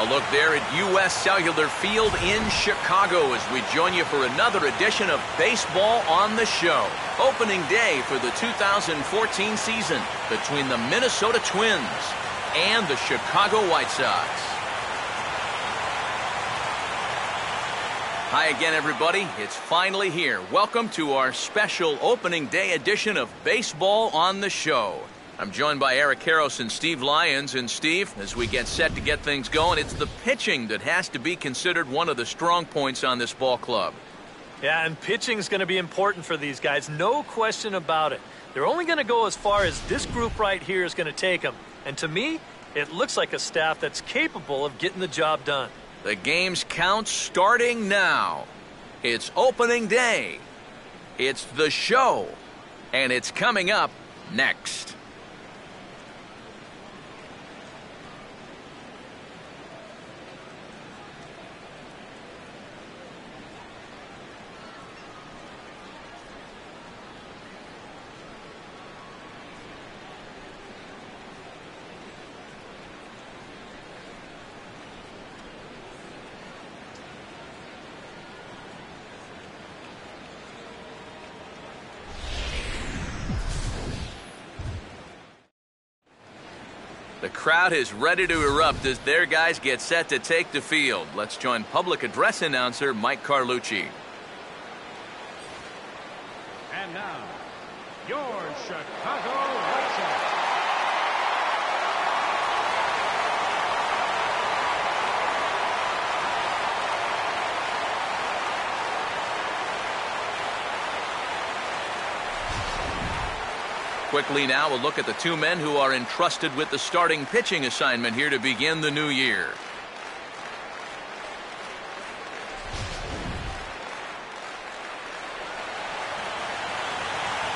A look there at U.S. Cellular Field in Chicago as we join you for another edition of Baseball on the Show. Opening day for the 2014 season between the Minnesota Twins and the Chicago White Sox. Hi again, everybody. It's finally here. Welcome to our special opening day edition of Baseball on the Show. I'm joined by Eric Karros and Steve Lyons. And Steve, as we get set to get things going, it's the pitching that has to be considered one of the strong points on this ball club. Yeah, and pitching is going to be important for these guys. No question about it. They're only going to go as far as this group right here is going to take them. And to me, it looks like a staff that's capable of getting the job done. The game's count starting now. It's opening day. It's the show. And it's coming up next. Crowd is ready to erupt as their guys get set to take the field. Let's join public address announcer Mike Carlucci. And now, your Chicago White Sox. Quickly now, we'll look at the two men who are entrusted with the starting pitching assignment here to begin the new year.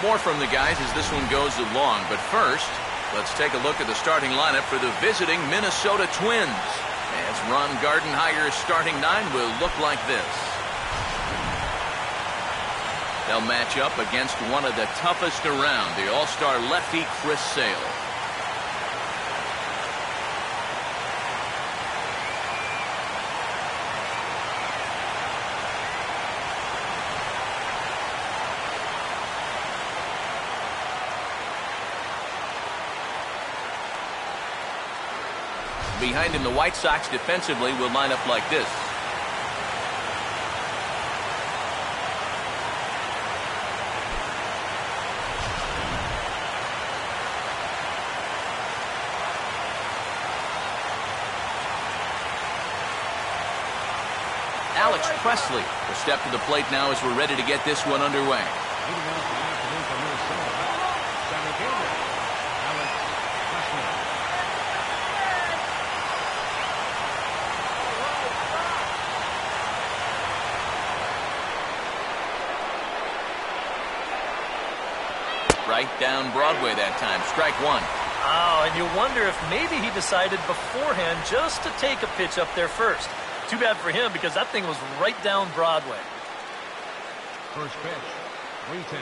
More from the guys as this one goes along, but first, let's take a look at the starting lineup for the visiting Minnesota Twins. As Ron Gardenhire's starting nine will look like this. They'll match up against one of the toughest around, the all-star lefty Chris Sale. Behind him, the White Sox defensively will line up like this. Alex Presley will step to the plate now as we're ready to get this one underway. Right down Broadway that time. Strike one. Oh, and you wonder if maybe he decided beforehand just to take a pitch up there first. Too bad for him because that thing was right down Broadway. First pitch, 310.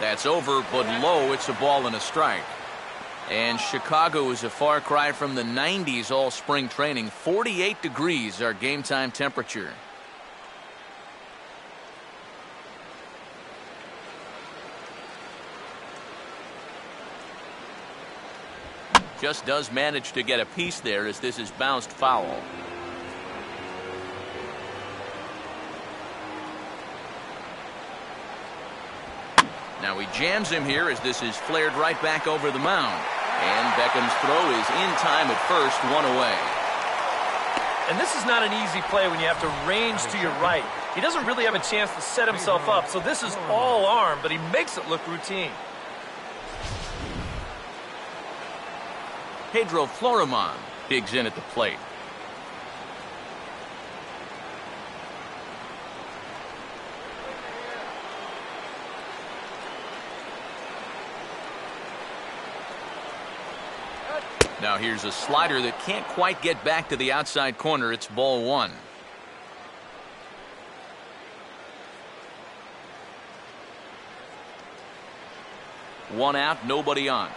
That's over, but low. It's a ball and a strike. And Chicago is a far cry from the 90s all spring training. 48 degrees our game time temperature. Just does manage to get a piece there as this is bounced foul. Now he jams him here as this is flared right back over the mound. And Beckham's throw is in time at first, one away. And this is not an easy play when you have to range to your right. He doesn't really have a chance to set himself up, so this is all arm, but he makes it look routine. Pedro Florimon digs in at the plate. Now here's a slider that can't quite get back to the outside corner. It's ball one. One out, nobody on.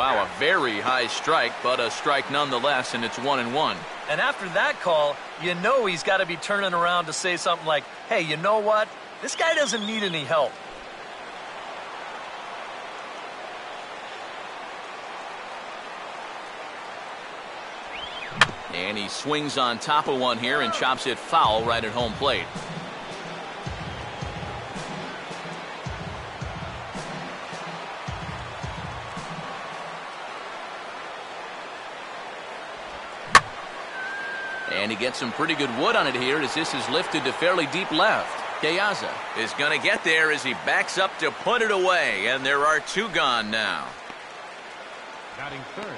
A very high strike, but a strike nonetheless, and it's one and one. And after that call, you know he's got to be turning around to say something like, hey, you know what? This guy doesn't need any help. And he swings on top of one here and chops it foul right at home plate. Gets some pretty good wood on it here as this is lifted to fairly deep left. De Aza is going to get there as he backs up to put it away. And there are two gone now. Batting third,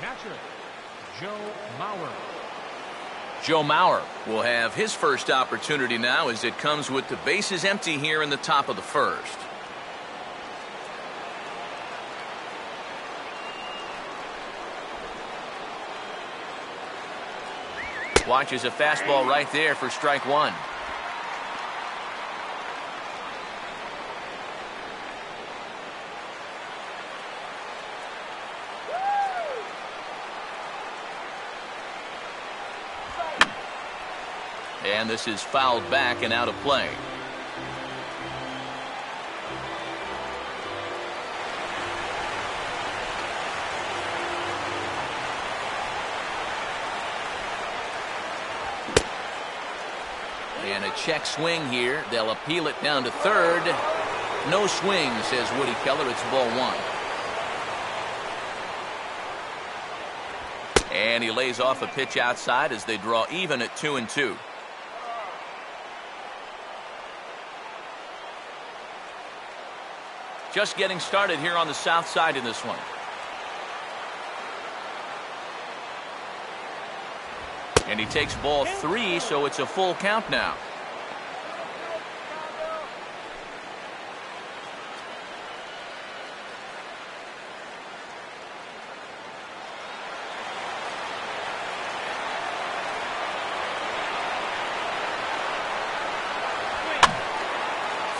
catcher, Joe Mauer. Joe Mauer will have his first opportunity now as it comes with the bases empty here in the top of the first. Watches a fastball right there for strike one. And this is fouled back and out of play. Check swing here. They'll appeal it down to third. No swing, says Woody Keller. It's ball one. And he lays off a pitch outside as they draw even at two and two. Just getting started here on the south side in this one. And he takes ball three, so it's a full count now.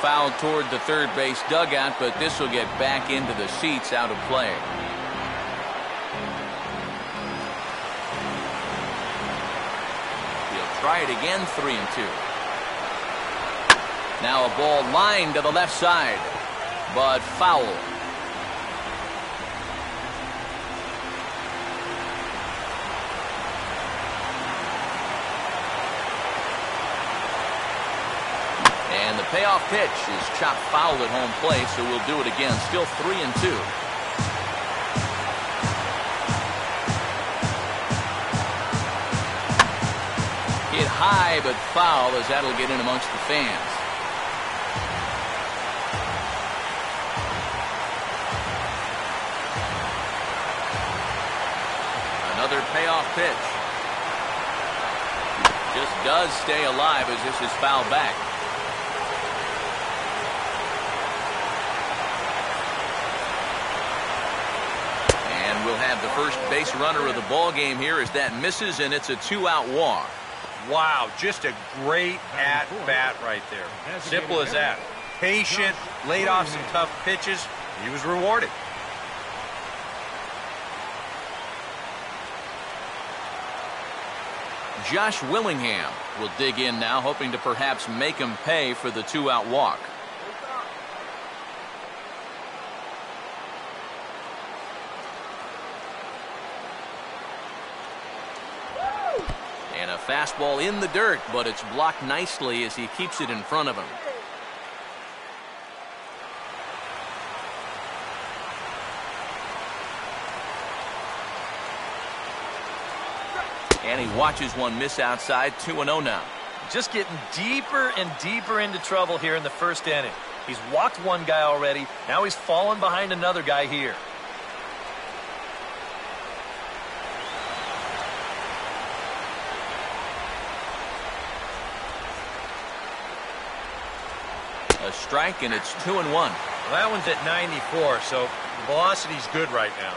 Foul toward the third base dugout, but this will get back into the seats out of play. He'll try it again, three and two. Now a ball lined to the left side, but foul. And the payoff pitch is chopped foul at home plate, so we'll do it again. Still three and two. Hit high but foul as that'll get in amongst the fans. Another payoff pitch. Just does stay alive as this is fouled back. And we'll have the first base runner of the ball game here as that misses and it's a two-out walk. Wow, just a great at bat right there. Simple as that. Patient, laid off some tough pitches. He was rewarded. Josh Willingham will dig in now, hoping to perhaps make him pay for the two out walk. Fastball in the dirt, but it's blocked nicely as he keeps it in front of him. And he watches one miss outside, 2-0 now. Just getting deeper and deeper into trouble here in the first inning. He's walked one guy already. Now he's fallen behind another guy here. A strike, and it's 2 and 1. Well, that one's at 94, so the velocity's good right now.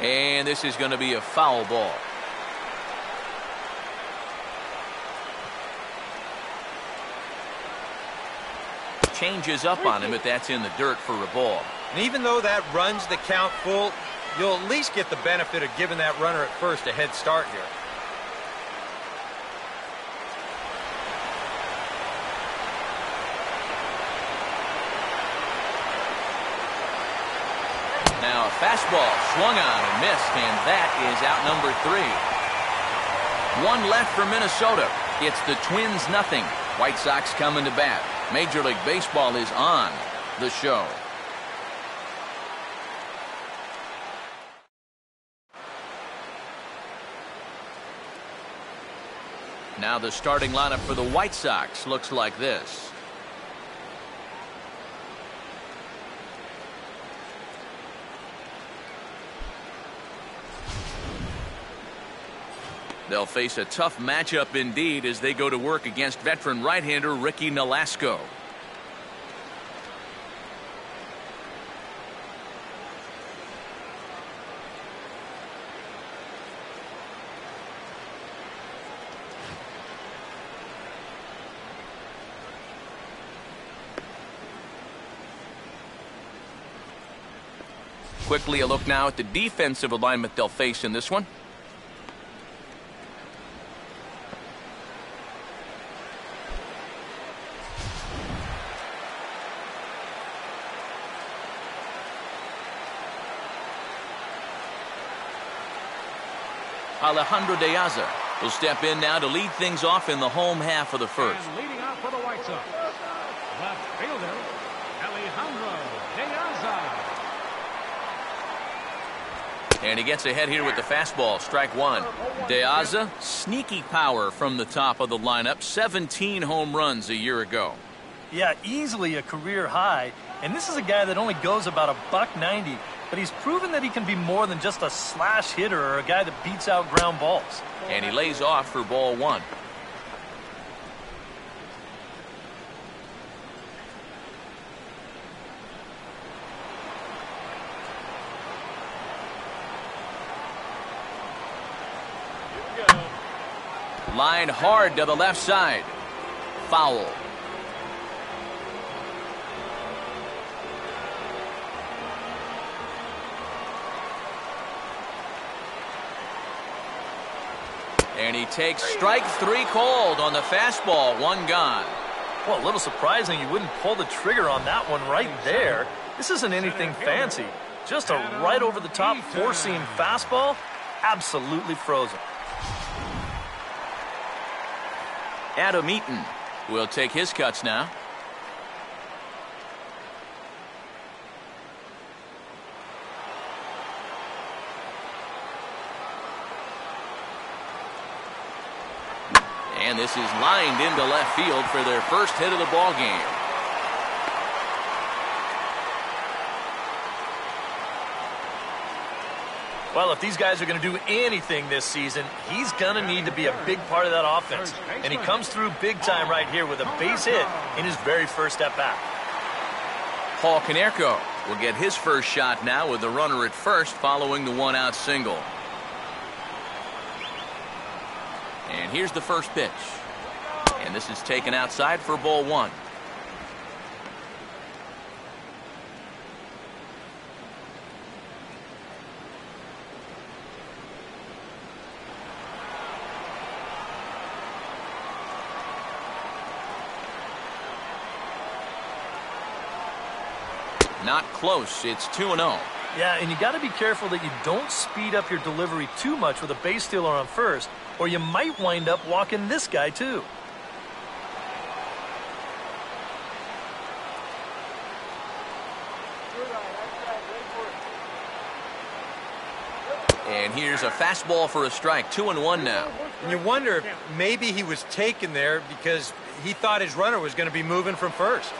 And this is going to be a foul ball. Changes up on him, but that's in the dirt for a ball. And even though that runs the count full, you'll at least get the benefit of giving that runner at first a head start here. Now a fastball swung on and missed, and that is out number three. One left for Minnesota. It's the Twins nothing. White Sox coming to bat. Major League Baseball is on the show. Now the starting lineup for the White Sox looks like this. They'll face a tough matchup indeed as they go to work against veteran right-hander Ricky Nolasco. Quickly a look now at the defensive alignment they'll face in this one. Alejandro De Aza will step in now to lead things off in the home half of the first. And leading off for the White Sox, left fielder, Alejandro De Aza. And he gets ahead here with the fastball, strike one. De Aza, sneaky power from the top of the lineup, 17 home runs a year ago. Yeah, easily a career high. And this is a guy that only goes about a buck 90, but he's proven that he can be more than just a slash hitter or a guy that beats out ground balls. And he lays off for ball one. Line hard to the left side. Foul. And he takes strike three called on the fastball. One gone. Well, a little surprising you wouldn't pull the trigger on that one right there. This isn't anything fancy. Just a right over the top four seam fastball. Absolutely frozen. Adam Eaton will take his cuts now. And this is lined into left field for their first hit of the ball game. Well, if these guys are going to do anything this season, he's going to need to be a big part of that offense. And he comes through big time right here with a base hit in his very first at bat. Paul Konerko will get his first shot now with the runner at first following the one out single. And here's the first pitch. And this is taken outside for ball one. Not close. It's 2 0. Yeah, and you got to be careful that you don't speed up your delivery too much with a base stealer on first, or you might wind up walking this guy too. And here's a fastball for a strike. Two and one now. And you wonder if maybe he was taken there because he thought his runner was going to be moving from first.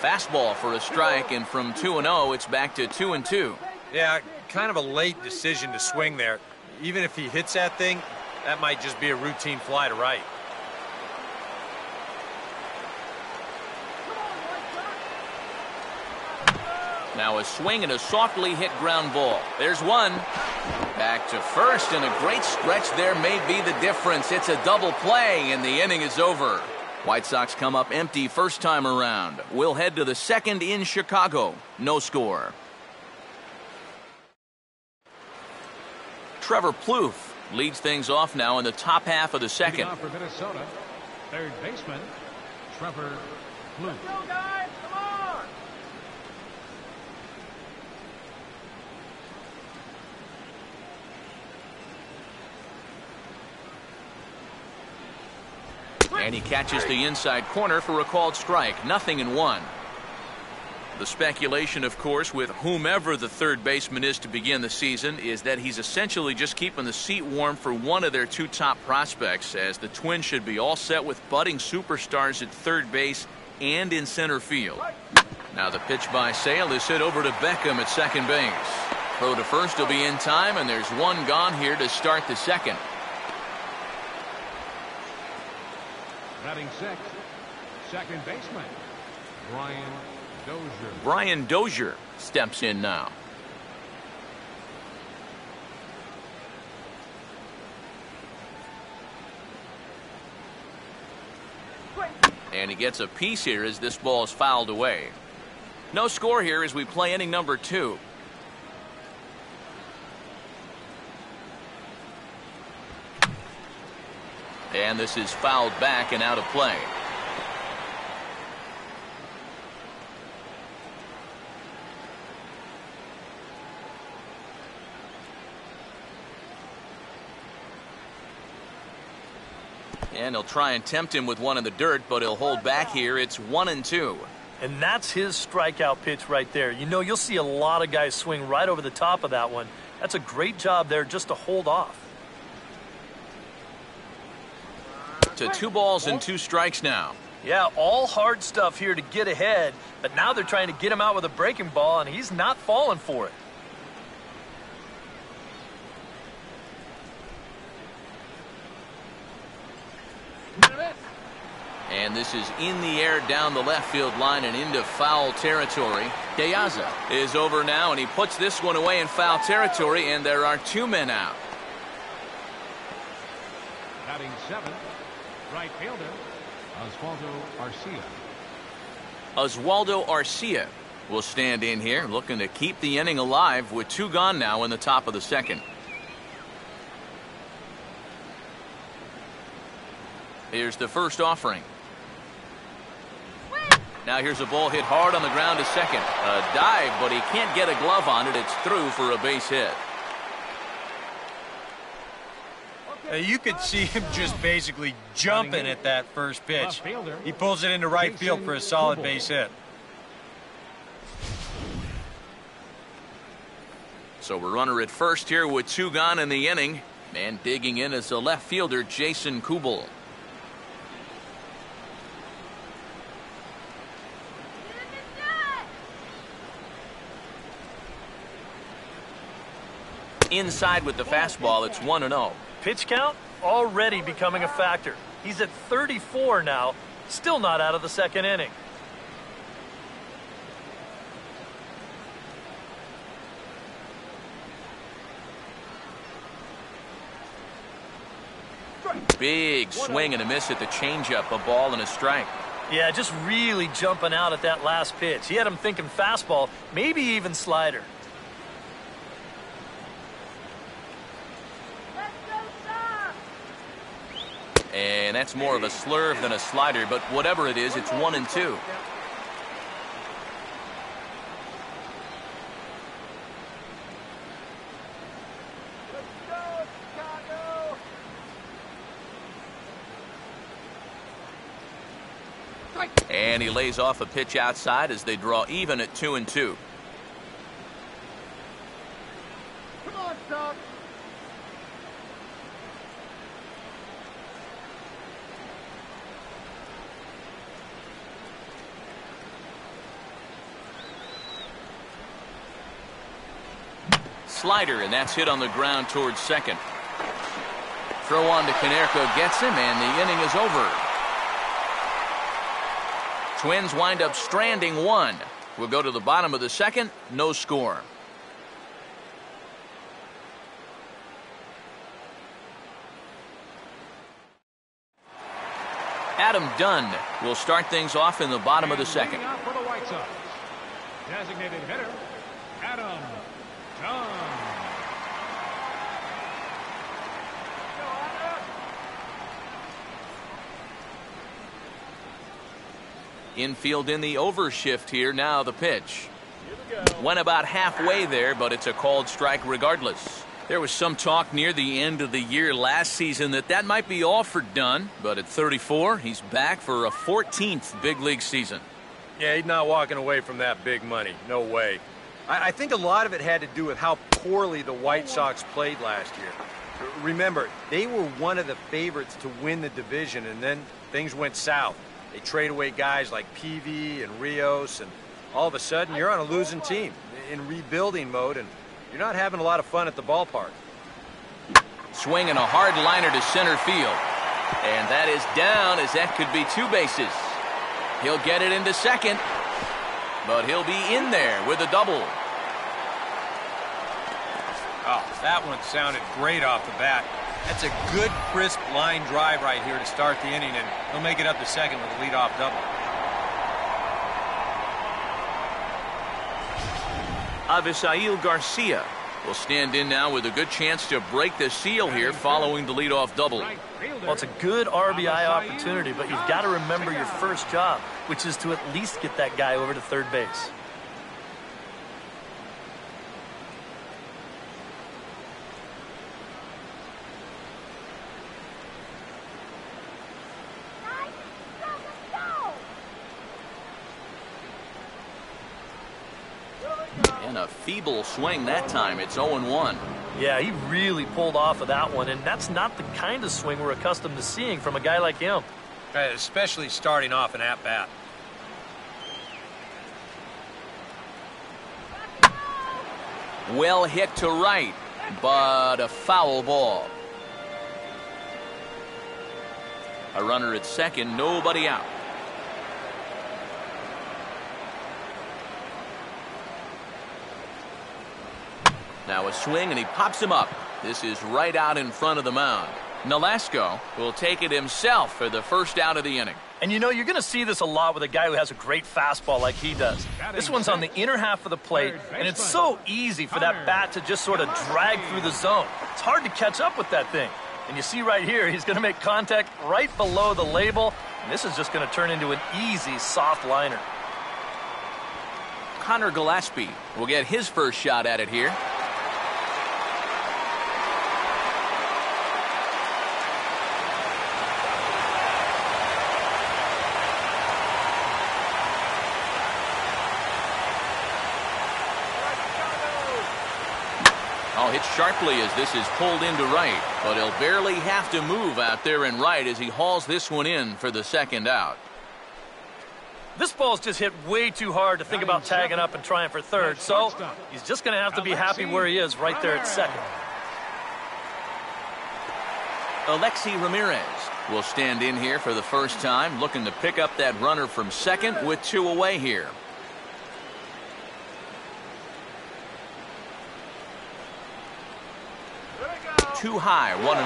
fastball for a strike, and from 2-0, it's back to 2-2. Yeah, kind of a late decision to swing there. Even if he hits that thing, that might just be a routine fly to right. Now a swing and a softly hit ground ball. There's one. Back to first, and a great stretch there may be the difference. It's a double play, and the inning is over. White Sox come up empty first time around. We'll head to the second in Chicago. No score. Trevor Plouffe leads things off now in the top half of the second. For Minnesota, third baseman, Trevor Plouffe. And he catches the inside corner for a called strike. Nothing in one. The speculation, of course, with whomever the third baseman is to begin the season is that he's essentially just keeping the seat warm for one of their two top prospects, as the Twins should be all set with budding superstars at third base and in center field. Now the pitch by Sale is hit over to Beckham at second base. Throw to first will be in time, and there's one gone here to start the second. Batting six, second baseman, Brian Dozier. Brian Dozier steps in now. And he gets a piece here as this ball is fouled away. No score here as we play inning number two. And this is fouled back and out of play. And he'll try and tempt him with one in the dirt, but he'll hold back here. It's one and two. And that's his strikeout pitch right there. You know, you'll see a lot of guys swing right over the top of that one. That's a great job there just to hold off. To two balls and two strikes now. Yeah, all hard stuff here to get ahead, but now they're trying to get him out with a breaking ball, and he's not falling for it. And this is in the air down the left field line and into foul territory. De Aza is over now, and he puts this one away in foul territory, and there are two men out. Batting seven, right fielder, Oswaldo Arcia. Oswaldo Arcia will stand in here, looking to keep the inning alive with two gone now in the top of the second. Here's the first offering. Now here's a ball hit hard on the ground to second. A dive, but he can't get a glove on it. It's through for a base hit. Uh, you could see him just basically jumping at that first pitch. He pulls it into right field for a solid base hit. So we're runner at first here with two gone in the inning. And digging in is the left fielder, Jason Kubel. Inside with the fastball, it's 1 0. Pitch count already becoming a factor. He's at 34 now, still not out of the second inning. Big swing and a miss at the changeup, a ball and a strike. Yeah, just really jumping out at that last pitch. He had him thinking fastball, maybe even slider. And that's more of a slurve than a slider, but whatever it is, it's one and two. And he lays off a pitch outside as they draw even at two and two. Come on, Doc. Slider, and that's hit on the ground towards second. Throw on to Konerko gets him, and the inning is over. Twins wind up stranding one. We'll go to the bottom of the second. No score. Adam Dunn will start things off in the bottom of the second. Designated hitter, Adam Dunn. Infield in the overshift here. Now the pitch. Went about halfway there, but it's a called strike regardless. There was some talk near the end of the year last season that that might be all for Dunn, but at 34, he's back for a 14th big league season. Yeah, he's not walking away from that big money. No way. I, I think a lot of it had to do with how poorly the White Sox played last year. Remember, they were one of the favorites to win the division, and then things went south. They trade away guys like Peavy and Rios, and all of a sudden you're on a losing team in rebuilding mode, and you're not having a lot of fun at the ballpark. Swinging a hard liner to center field. And that is down as that could be two bases. He'll get it into second, but he'll be in there with a double. Oh, that one sounded great off the bat. That's a good, crisp line drive right here to start the inning, and he'll make it up to second with a leadoff double. Avisail Garcia will stand in now with a good chance to break the seal here following the leadoff double. Well, it's a good RBI opportunity, but you've got to remember your first job, which is to at least get that guy over to third base. Feeble swing that time. It's 0-1. Yeah, he really pulled off of that one, and that's not the kind of swing we're accustomed to seeing from a guy like him. Especially starting off an at-bat. Well hit to right, but a foul ball. A runner at second, nobody out. Now a swing and he pops him up. This is right out in front of the mound. Nolasco will take it himself for the first out of the inning. And you know, you're going to see this a lot with a guy who has a great fastball like he does. This one's on the inner half of the plate, and it's so easy for that bat to just sort of drag through the zone. It's hard to catch up with that thing. And you see right here, he's going to make contact right below the label, and this is just going to turn into an easy, soft liner. Conor Gillespie will get his first shot at it here. Sharply as this is pulled into right, but he'll barely have to move out there in right as he hauls this one in for the second out. This ball's just hit way too hard to think about tagging up and trying for third, so he's just going to have to be happy where he is right there at second. Alexei Ramirez will stand in here for the first time, looking to pick up that runner from second with two away here. Too high, 1 0.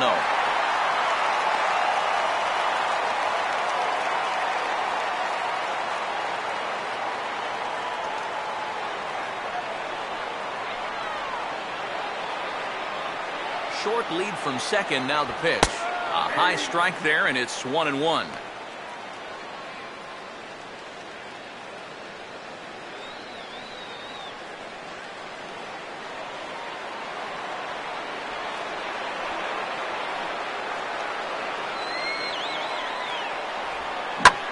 Short lead from second, now the pitch. A high strike there, and it's 1 and 1.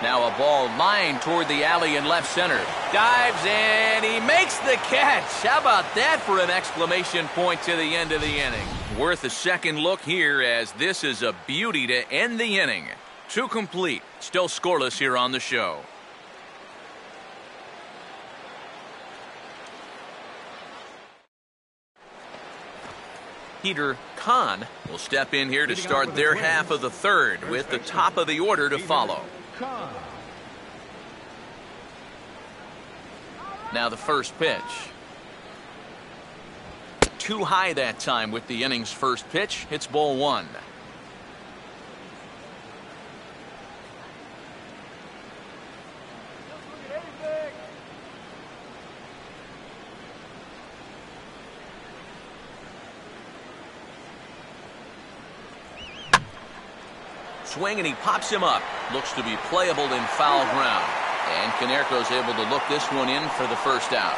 Now a ball lined toward the alley in left center. Dives and he makes the catch. How about that for an exclamation point to the end of the inning? Worth a second look here as this is a beauty to end the inning. Two complete. Still scoreless here on the show. Peter Kahn will step in here to start their half of the third with the top of the order to follow. Kahn. Now the first pitch. Too high that time with the inning's first pitch. It's ball one. Swing and he pops him up. Looks to be playable in foul ground. And Konerko's able to look this one in for the first out.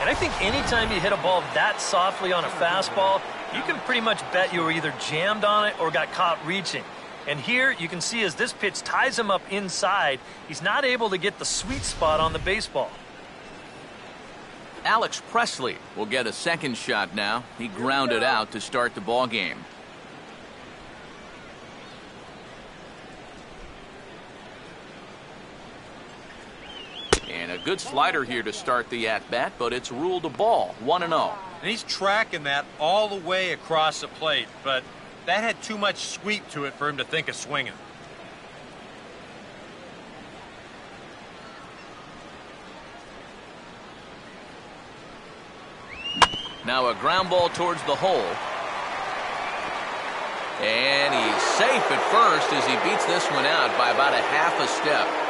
And I think anytime you hit a ball that softly on a fastball, you can pretty much bet you were either jammed on it or got caught reaching. And here you can see as this pitch ties him up inside, he's not able to get the sweet spot on the baseball. Alex Presley will get a second shot now. He grounded out to start the ball game. Good slider here to start the at-bat, but it's ruled a ball, 1-0. And he's tracking that all the way across the plate, but that had too much sweep to it for him to think of swinging. Now a ground ball towards the hole. And he's safe at first as he beats this one out by about a half a step.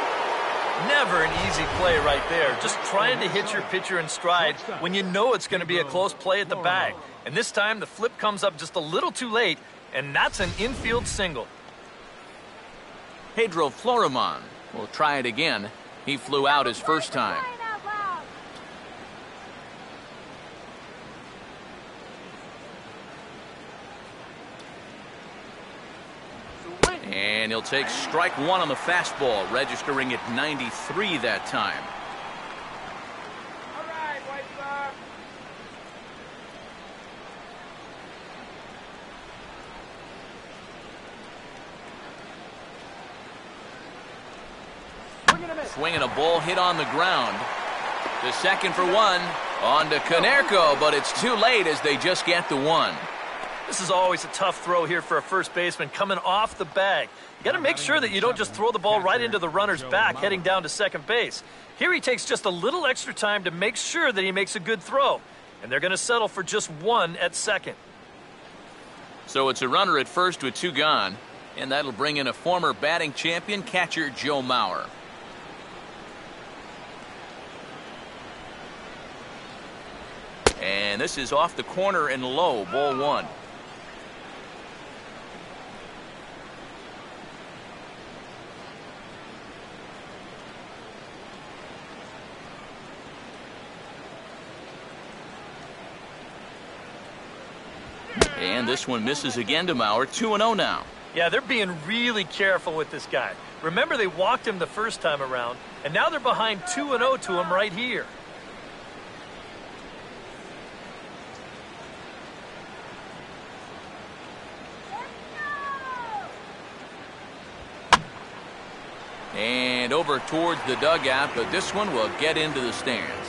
Never an easy play right there. Just trying to hit your pitcher in stride when you know it's going to be a close play at the bag. And this time the flip comes up just a little too late, and that's an infield single. Pedro Florimon will try it again. He flew out his first time. And he'll take strike one on the fastball, registering at 93 that time. Swinging a ball hit on the ground. The second for one. On to Konerko, but it's too late as they just get the one. This is always a tough throw here for a first baseman coming off the bag. You got to make sure that you don't just throw the ball right into the runner's back heading down to second base. Here he takes just a little extra time to make sure that he makes a good throw. And they're going to settle for just one at second. So it's a runner at first with two gone, and that'll bring in a former batting champion catcher Joe Mauer. And this is off the corner and low, ball one. And this one misses again to Mauer, 2 0 now. Yeah, they're being really careful with this guy. Remember, they walked him the first time around, and now they're behind 2 0 to him right here. And over towards the dugout, but this one will get into the stands.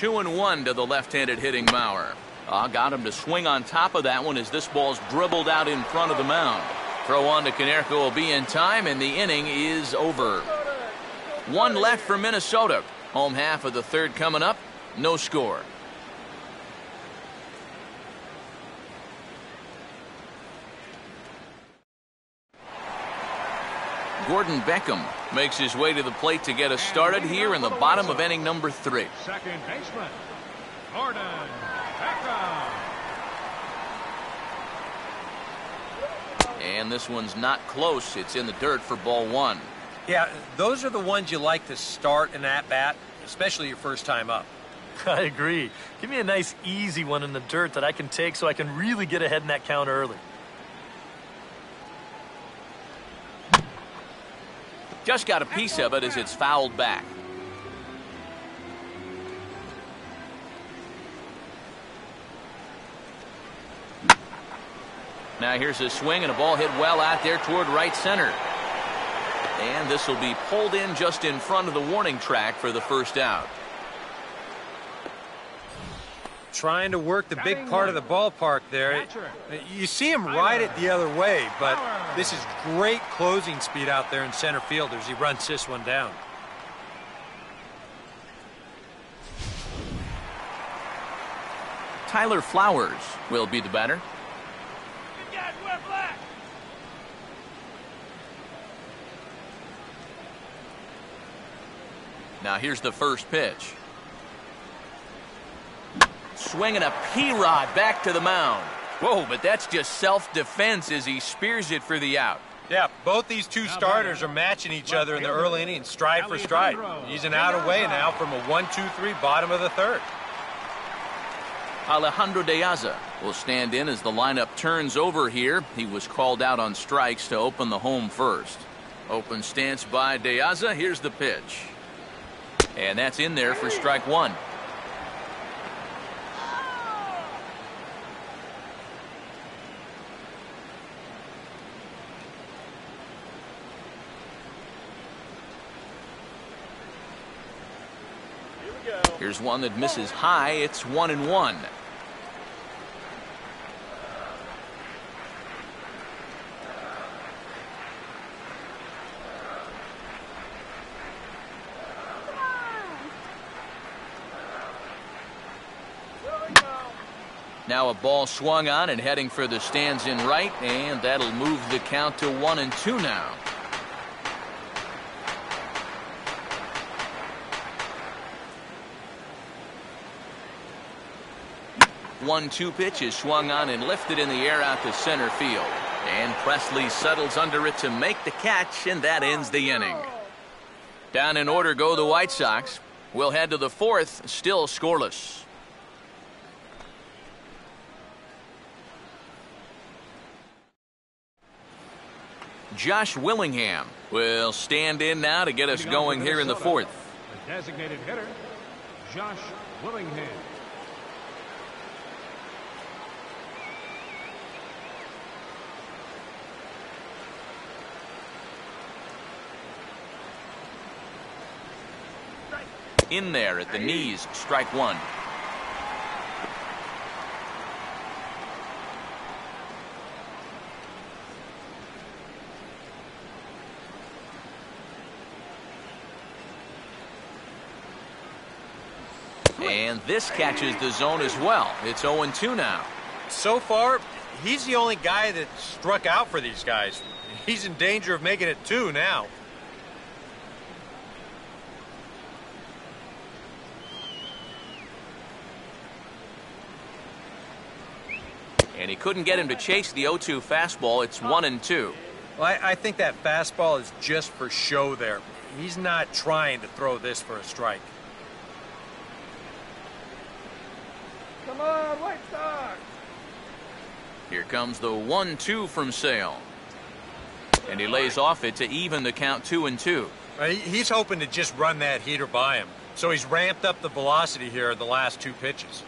Two and one to the left-handed hitting Mauer. Ah, got him to swing on top of that one as this ball's dribbled out in front of the mound. Throw on to Konerko will be in time, and the inning is over. One left for Minnesota. Home half of the third coming up. No score. Gordon Beckham makes his way to the plate to get us started here in the bottom of inning number three. Second baseman, Gordon Beckham. And this one's not close. It's in the dirt for ball one. Yeah, those are the ones you like to start an at bat, especially your first time up. I agree. Give me a nice, easy one in the dirt that I can take so I can really get ahead in that count early. Just got a piece of it as it's fouled back. Now here's a swing and a ball hit well out there toward right center. And this will be pulled in just in front of the warning track for the first out. Trying to work the big part of the ballpark there. You see him ride it the other way, but this is great closing speed out there in center field as he runs this one down. Tyler Flowers will be the batter. Now here's the first pitch. Swinging a P-Rod back to the mound. Whoa, but that's just self-defense as he spears it for the out. Yeah, both these two starters are matching each other in the early innings, stride for stride. He's an out away now from a 1-2-3 bottom of the third. Alejandro De Aza will stand in as the lineup turns over here. He was called out on strikes to open the home first. Open stance by De Aza. Here's the pitch. And that's in there for strike one. Here's one that misses high. It's one and one. Now a ball swung on and heading for the stands in right, and that'll move the count to one and two now. One-two pitch is swung on and lifted in the air out to center field. And Presley settles under it to make the catch, and that ends the inning. Down in order go the White Sox. We'll head to the fourth, still scoreless. Josh Willingham will stand in now to get us going here in the fourth. Designated hitter, Josh Willingham. In there at the knees, strike one. And this catches the zone as well. It's 0-2 now. So far, he's the only guy that struck out for these guys. He's in danger of making it two now. And he couldn't get him to chase the 0-2 fastball. It's 1 and 2. Well, I, I think that fastball is just for show there. He's not trying to throw this for a strike. Come on, White Sox! Here comes the 1-2 from Sale. And he lays off it to even the count 2 and 2. Uh, He's hoping to just run that heater by him. So he's ramped up the velocity here in the last two pitches.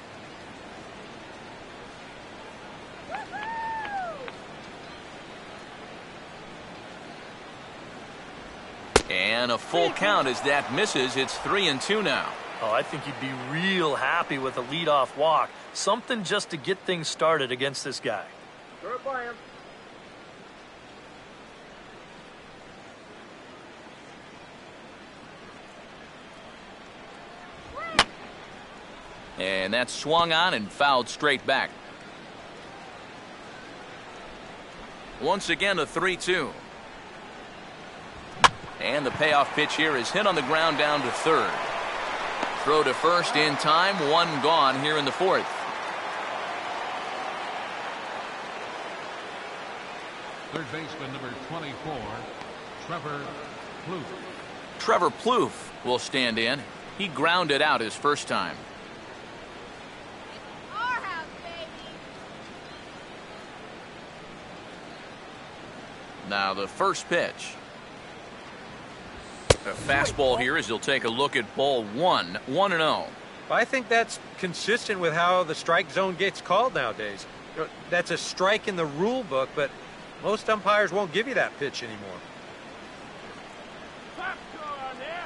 And a full count as that misses. It's 3 and 2 now. Oh, I think he'd be real happy with a leadoff walk. Something just to get things started against this guy. Throw it by him. And that's swung on and fouled straight back. Once again, a 3 2. And the payoff pitch here is hit on the ground down to third. Throw to first in time, one gone here in the fourth. Third baseman number 24, Trevor Plouffe. Trevor Plouffe will stand in. He grounded out his first time. House. Now the first pitch. A fastball here as he'll take a look at ball one, 1 and oh. 0. I think that's consistent with how the strike zone gets called nowadays. That's a strike in the rule book, but most umpires won't give you that pitch anymore. Top score on there.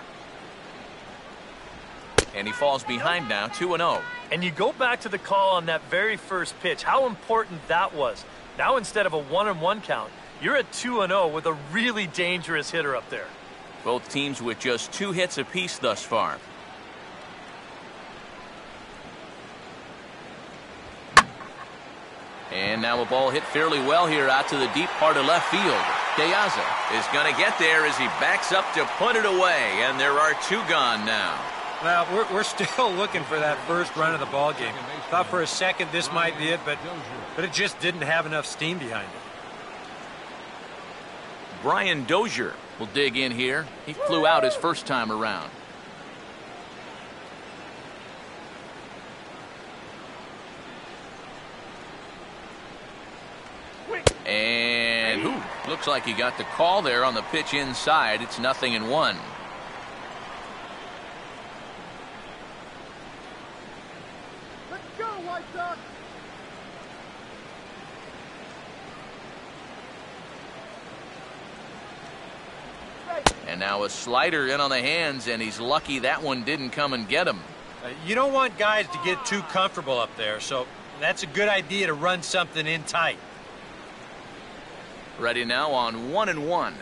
And he falls behind now, 2-0. And you go back to the call on that very first pitch, how important that was. Now instead of a one and one count, you're at 2 and 0 with a really dangerous hitter up there. Both teams with just two hits apiece thus far. And now a ball hit fairly well here out to the deep part of left field. De Aza is going to get there as he backs up to put it away, and there are two gone now. Well, we're, we're still looking for that first run of the ball game. Thought for a second this might be it, but but it just didn't have enough steam behind it. Brian Dozier will dig in here. He flew out his first time around. And ooh, looks like he got the call there on the pitch inside. It's nothing in one. Let's go, White Sox! And now a slider in on the hands, and he's lucky that one didn't come and get him. Uh, you don't want guys to get too comfortable up there, so that's a good idea to run something in tight. Ready now on one and one.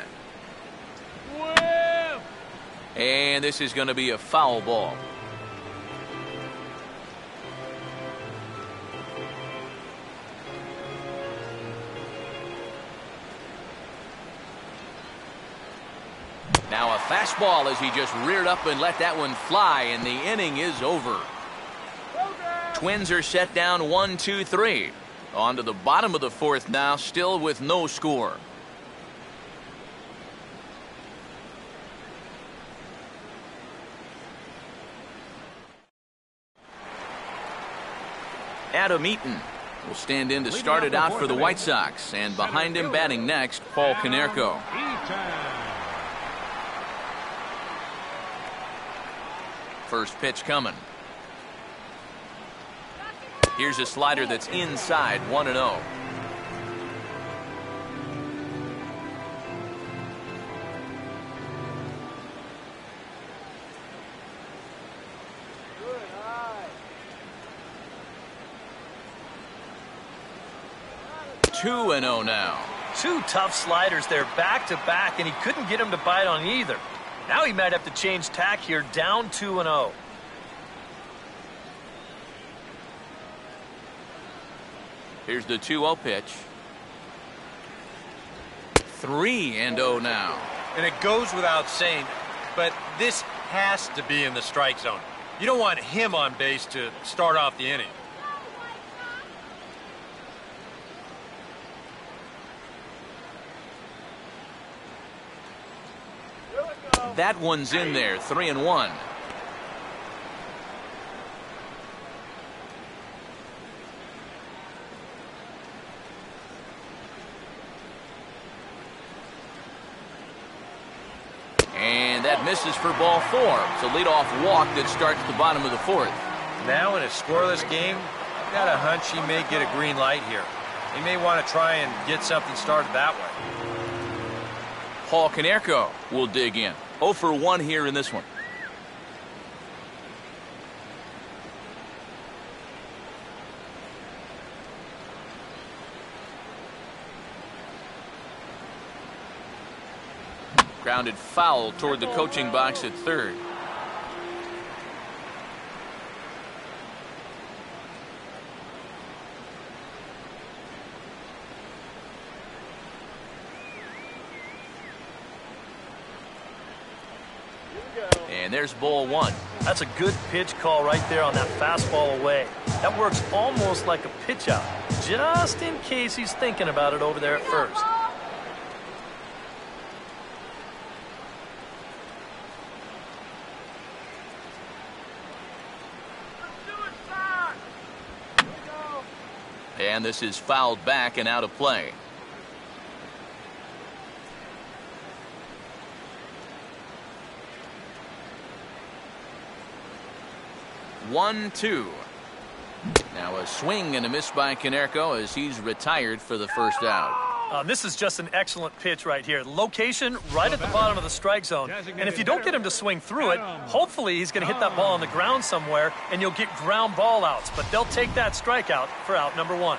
And this is going to be a foul ball. Fastball as he just reared up and let that one fly, and the inning is over. Twins are set down one, two, three. On to the bottom of the fourth now, still with no score. Adam Eaton will stand in to start it out for the White Sox. And behind him, batting next, Paul Konerko. First pitch coming. Here's a slider that's inside 1 0. Good. Two and zero now. Two tough sliders there back to back, and he couldn't get him to bite on either. Now he might have to change tack here, down 2 and oh. 0. Here's the 2-0 pitch. Three and 0 now. And it goes without saying, but this has to be in the strike zone. You don't want him on base to start off the inning. Here we go. That one's in there, three and one. And that misses for ball four. It's a leadoff walk that starts at the bottom of the fourth. Now in a scoreless game, I've got a hunch he may get a green light here. He may want to try and get something started that way. Paul Konerko will dig in. 0 for 1 here in this one. Grounded foul toward the coaching box at third. There's ball one. That's a good pitch call right there on that fastball away. That works almost like a pitch out, just in case he's thinking about it over there at first. And this is fouled back and out of play. One, two. Now a swing and a miss by Konerko as he's retired for the first out. Uh, this is just an excellent pitch right here. Location right at the bottom of the strike zone. And if you don't get him to swing through it, hopefully he's going to hit that ball on the ground somewhere and you'll get ground ball outs. But they'll take that strikeout for out number one.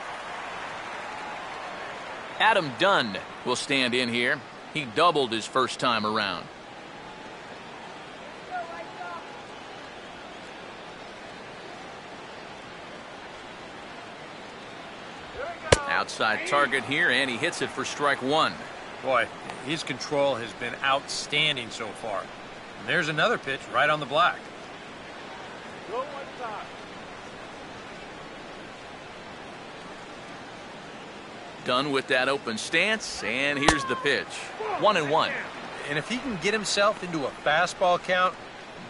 Adam Dunn will stand in here. He doubled his first time around. Outside target here, and he hits it for strike one. Boy, his control has been outstanding so far. And there's another pitch right on the black. Go one side. Dunn with that open stance, and here's the pitch. One and one. And if he can get himself into a fastball count,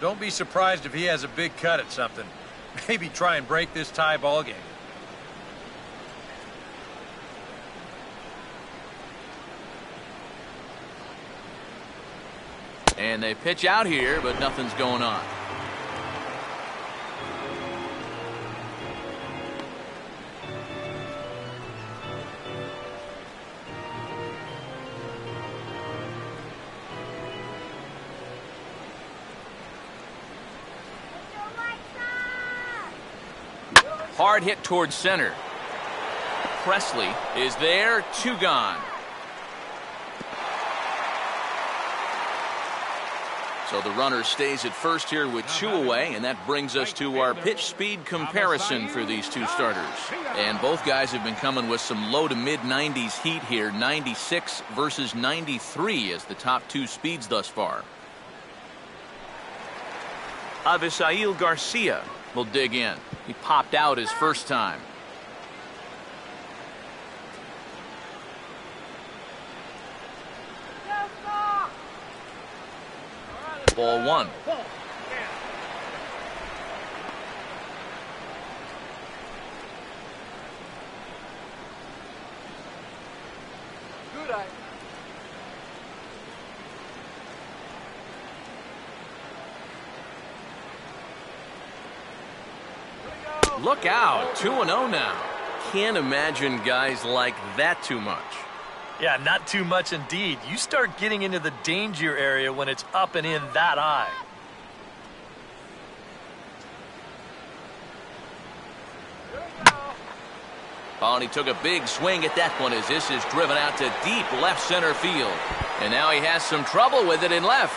don't be surprised if he has a big cut at something. Maybe try and break this tie ball game. And they pitch out here, but nothing's going on. Hard hit towards center. Presley is there, two gone. So the runner stays at first here with two away, and that brings us to our pitch speed comparison for these two starters. And both guys have been coming with some low to mid 90s heat here 96 versus 93 as the top two speeds thus far. Avisail Garcia will dig in. He popped out his first time. Yes, sir. Ball one. Look out. 2 0 now. Can't imagine guys like that too much. Yeah, not too much indeed. You start getting into the danger area when it's up and in that high. Oh, and he took a big swing at that one as this is driven out to deep left center field. And now he has some trouble with it in left.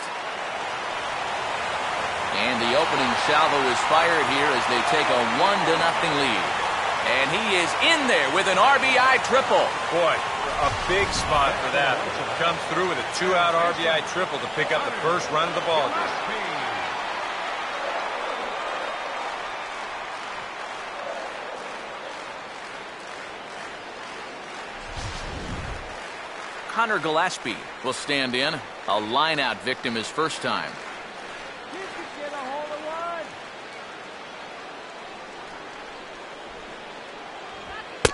And the opening salvo is fired here as they take a one to nothing lead. And he is in there with an RBI triple. Boy, a big spot for that. Comes through with a two-out RBI triple to pick up the first run of the ball game. Conor Gillespie will stand in. A lineout victim his first time. You could get a hole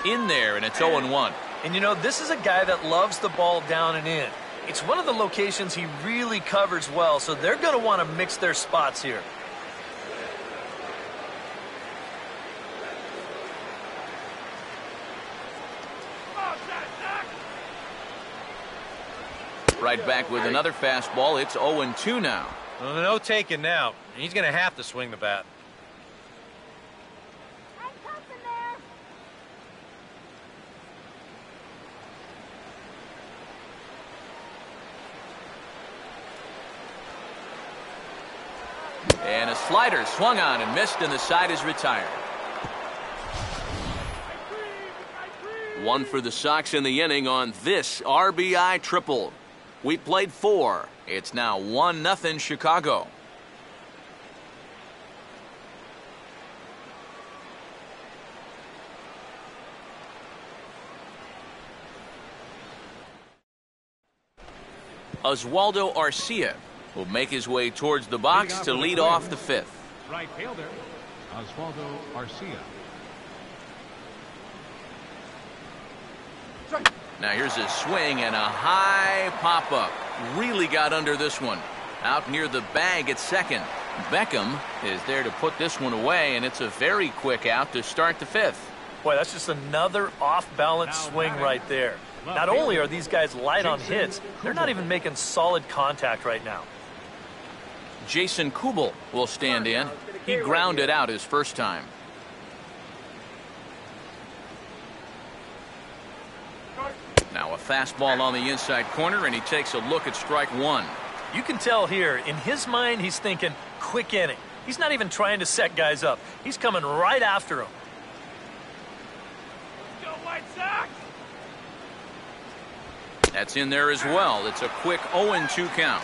in. In there, and it's 0 1. And you know, this is a guy that loves the ball down and in. It's one of the locations he really covers well, so they're going to want to mix their spots here. Shot, knock. Right back with another fastball. It's 0 2 now. Well, no taking now. He's going to have to swing the bat. I'm coming there. And a slider swung on and missed, and the side is retired. One for the Sox in the inning on this RBI triple. We played four. It's now 1 nothing Chicago. Oswaldo Arcia will make his way towards the box to lead off the fifth. Right fielder, Oswaldo Arcia. Now here's a swing and a high pop up. Really got under this one. Out near the bag at second. Beckham is there to put this one away, and it's a very quick out to start the fifth. Boy, that's just another off balance swing right there. Not only are these guys light on hits, they're not even making solid contact right now. Jason Kubel will stand in. He grounded out his first time. Now a fastball on the inside corner, and he takes a look at strike one. You can tell here, in his mind, he's thinking quick inning. He's not even trying to set guys up. He's coming right after them. Go White Sox! That's in there as well. It's a quick 0-2 count.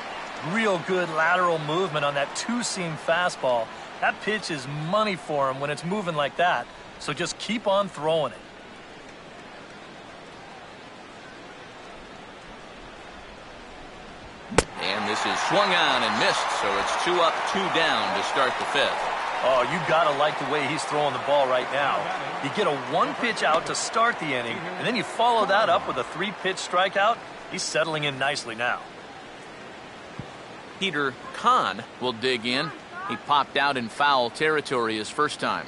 Real good lateral movement on that two-seam fastball. That pitch is money for him when it's moving like that. So just keep on throwing it. And this is swung on and missed, so it's two up, two down to start the fifth. Oh, you gotta like the way he's throwing the ball right now. You get a one pitch out to start the inning, and then you follow that up with a three pitch strikeout. He's settling in nicely now. Peter Kahn will dig in. He popped out in foul territory his first time.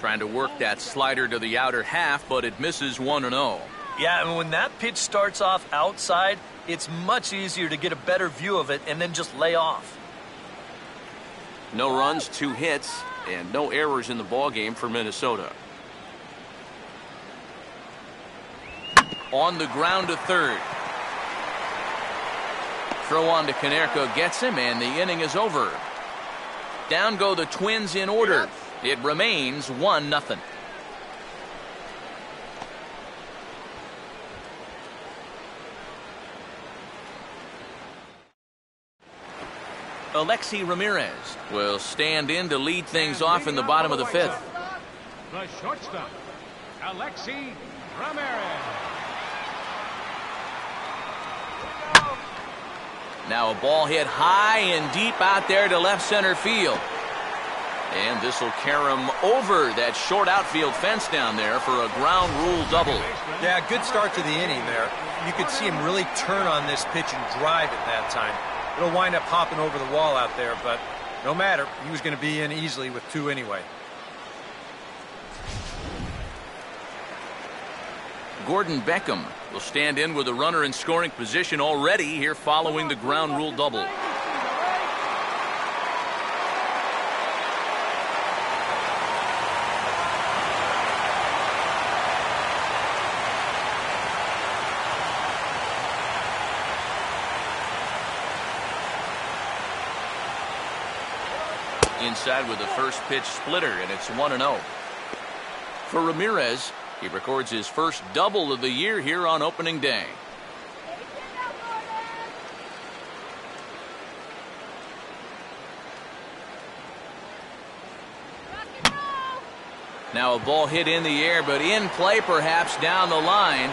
Trying to work that slider to the outer half, but it misses 1 0. Yeah, and when that pitch starts off outside, it's much easier to get a better view of it and then just lay off. No runs, two hits, and no errors in the ball game for Minnesota. On the ground to third. Throw on to Konerko gets him, and the inning is over. Down go the Twins in order. It remains 1 nothing. Alexei Ramirez will stand in to lead things off in the bottom of the fifth. The shortstop, Alexei Ramirez. Now a ball hit high and deep out there to left center field. And this will carry him over that short outfield fence down there for a ground rule double. Yeah, good start to the inning there. You could see him really turn on this pitch and drive at that time. It'll wind up hopping over the wall out there, but no matter. He was going to be in easily with two anyway. Gordon Beckham will stand in with a runner in scoring position already here following the ground rule double. Inside with the first pitch splitter, and it's 1 0. For Ramirez, he records his first double of the year here on opening day. Now a ball hit in the air, but in play perhaps down the line.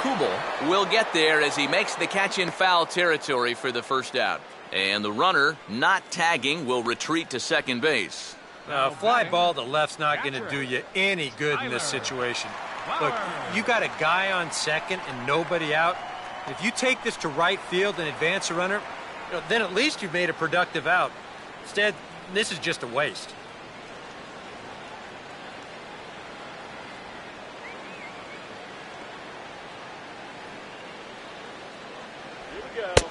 Kubel will get there as he makes the catch in foul territory for the first out. And the runner, not tagging, will retreat to second base. Now, a fly ball to left's not going to do you any good in this situation. Look, you got a guy on second and nobody out. If you take this to right field and advance a runner, you know, then at least you've made a productive out. Instead, this is just a waste.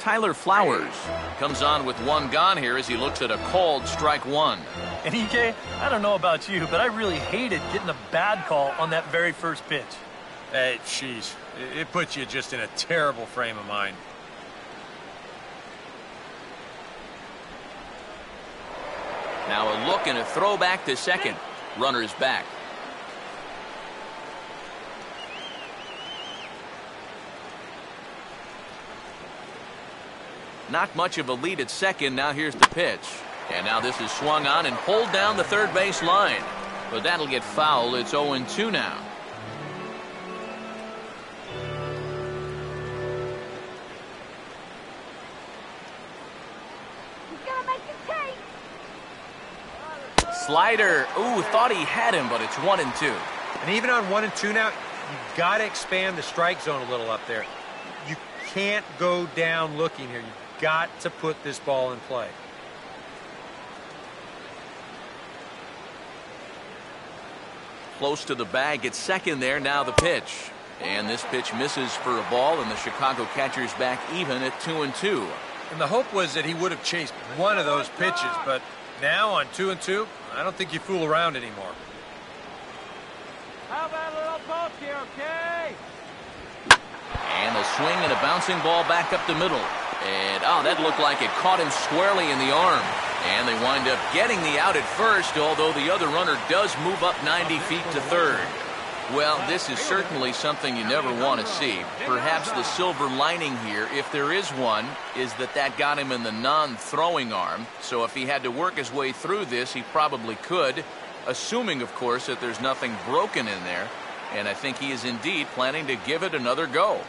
Tyler Flowers comes on with one gone here as he looks at a called strike one. And EK, I don't know about you, but I really hated getting a bad call on that very first pitch. Hey, jeez. It, it puts you just in a terrible frame of mind. Now a look and a throw back to second. Runner's back. Not much of a lead at second. Now here's the pitch. And now this is swung on and pulled down the third base line. But that'll get foul. It's 0-2 now. Slider. Ooh, thought he had him, but it's one and two. And even on one and two now, you've got to expand the strike zone a little up there. You can't go down looking here. You've got to put this ball in play. close to the bag. It's second there. Now the pitch. And this pitch misses for a ball, and the Chicago catcher's back even at two and two. And the hope was that he would have chased one of those pitches, but now on two and two, I don't think you fool around anymore. How about a little poke here, okay? And a swing and a bouncing ball back up the middle. And, oh, that looked like it caught him squarely in the arm. And they wind up getting the out at first, although the other runner does move up 90 feet to third. Well, this is certainly something you never want to see. Perhaps the silver lining here, if there is one, is that that got him in the non-throwing arm. So if he had to work his way through this, he probably could, assuming, of course, that there's nothing broken in there. And I think he is indeed planning to give it another go.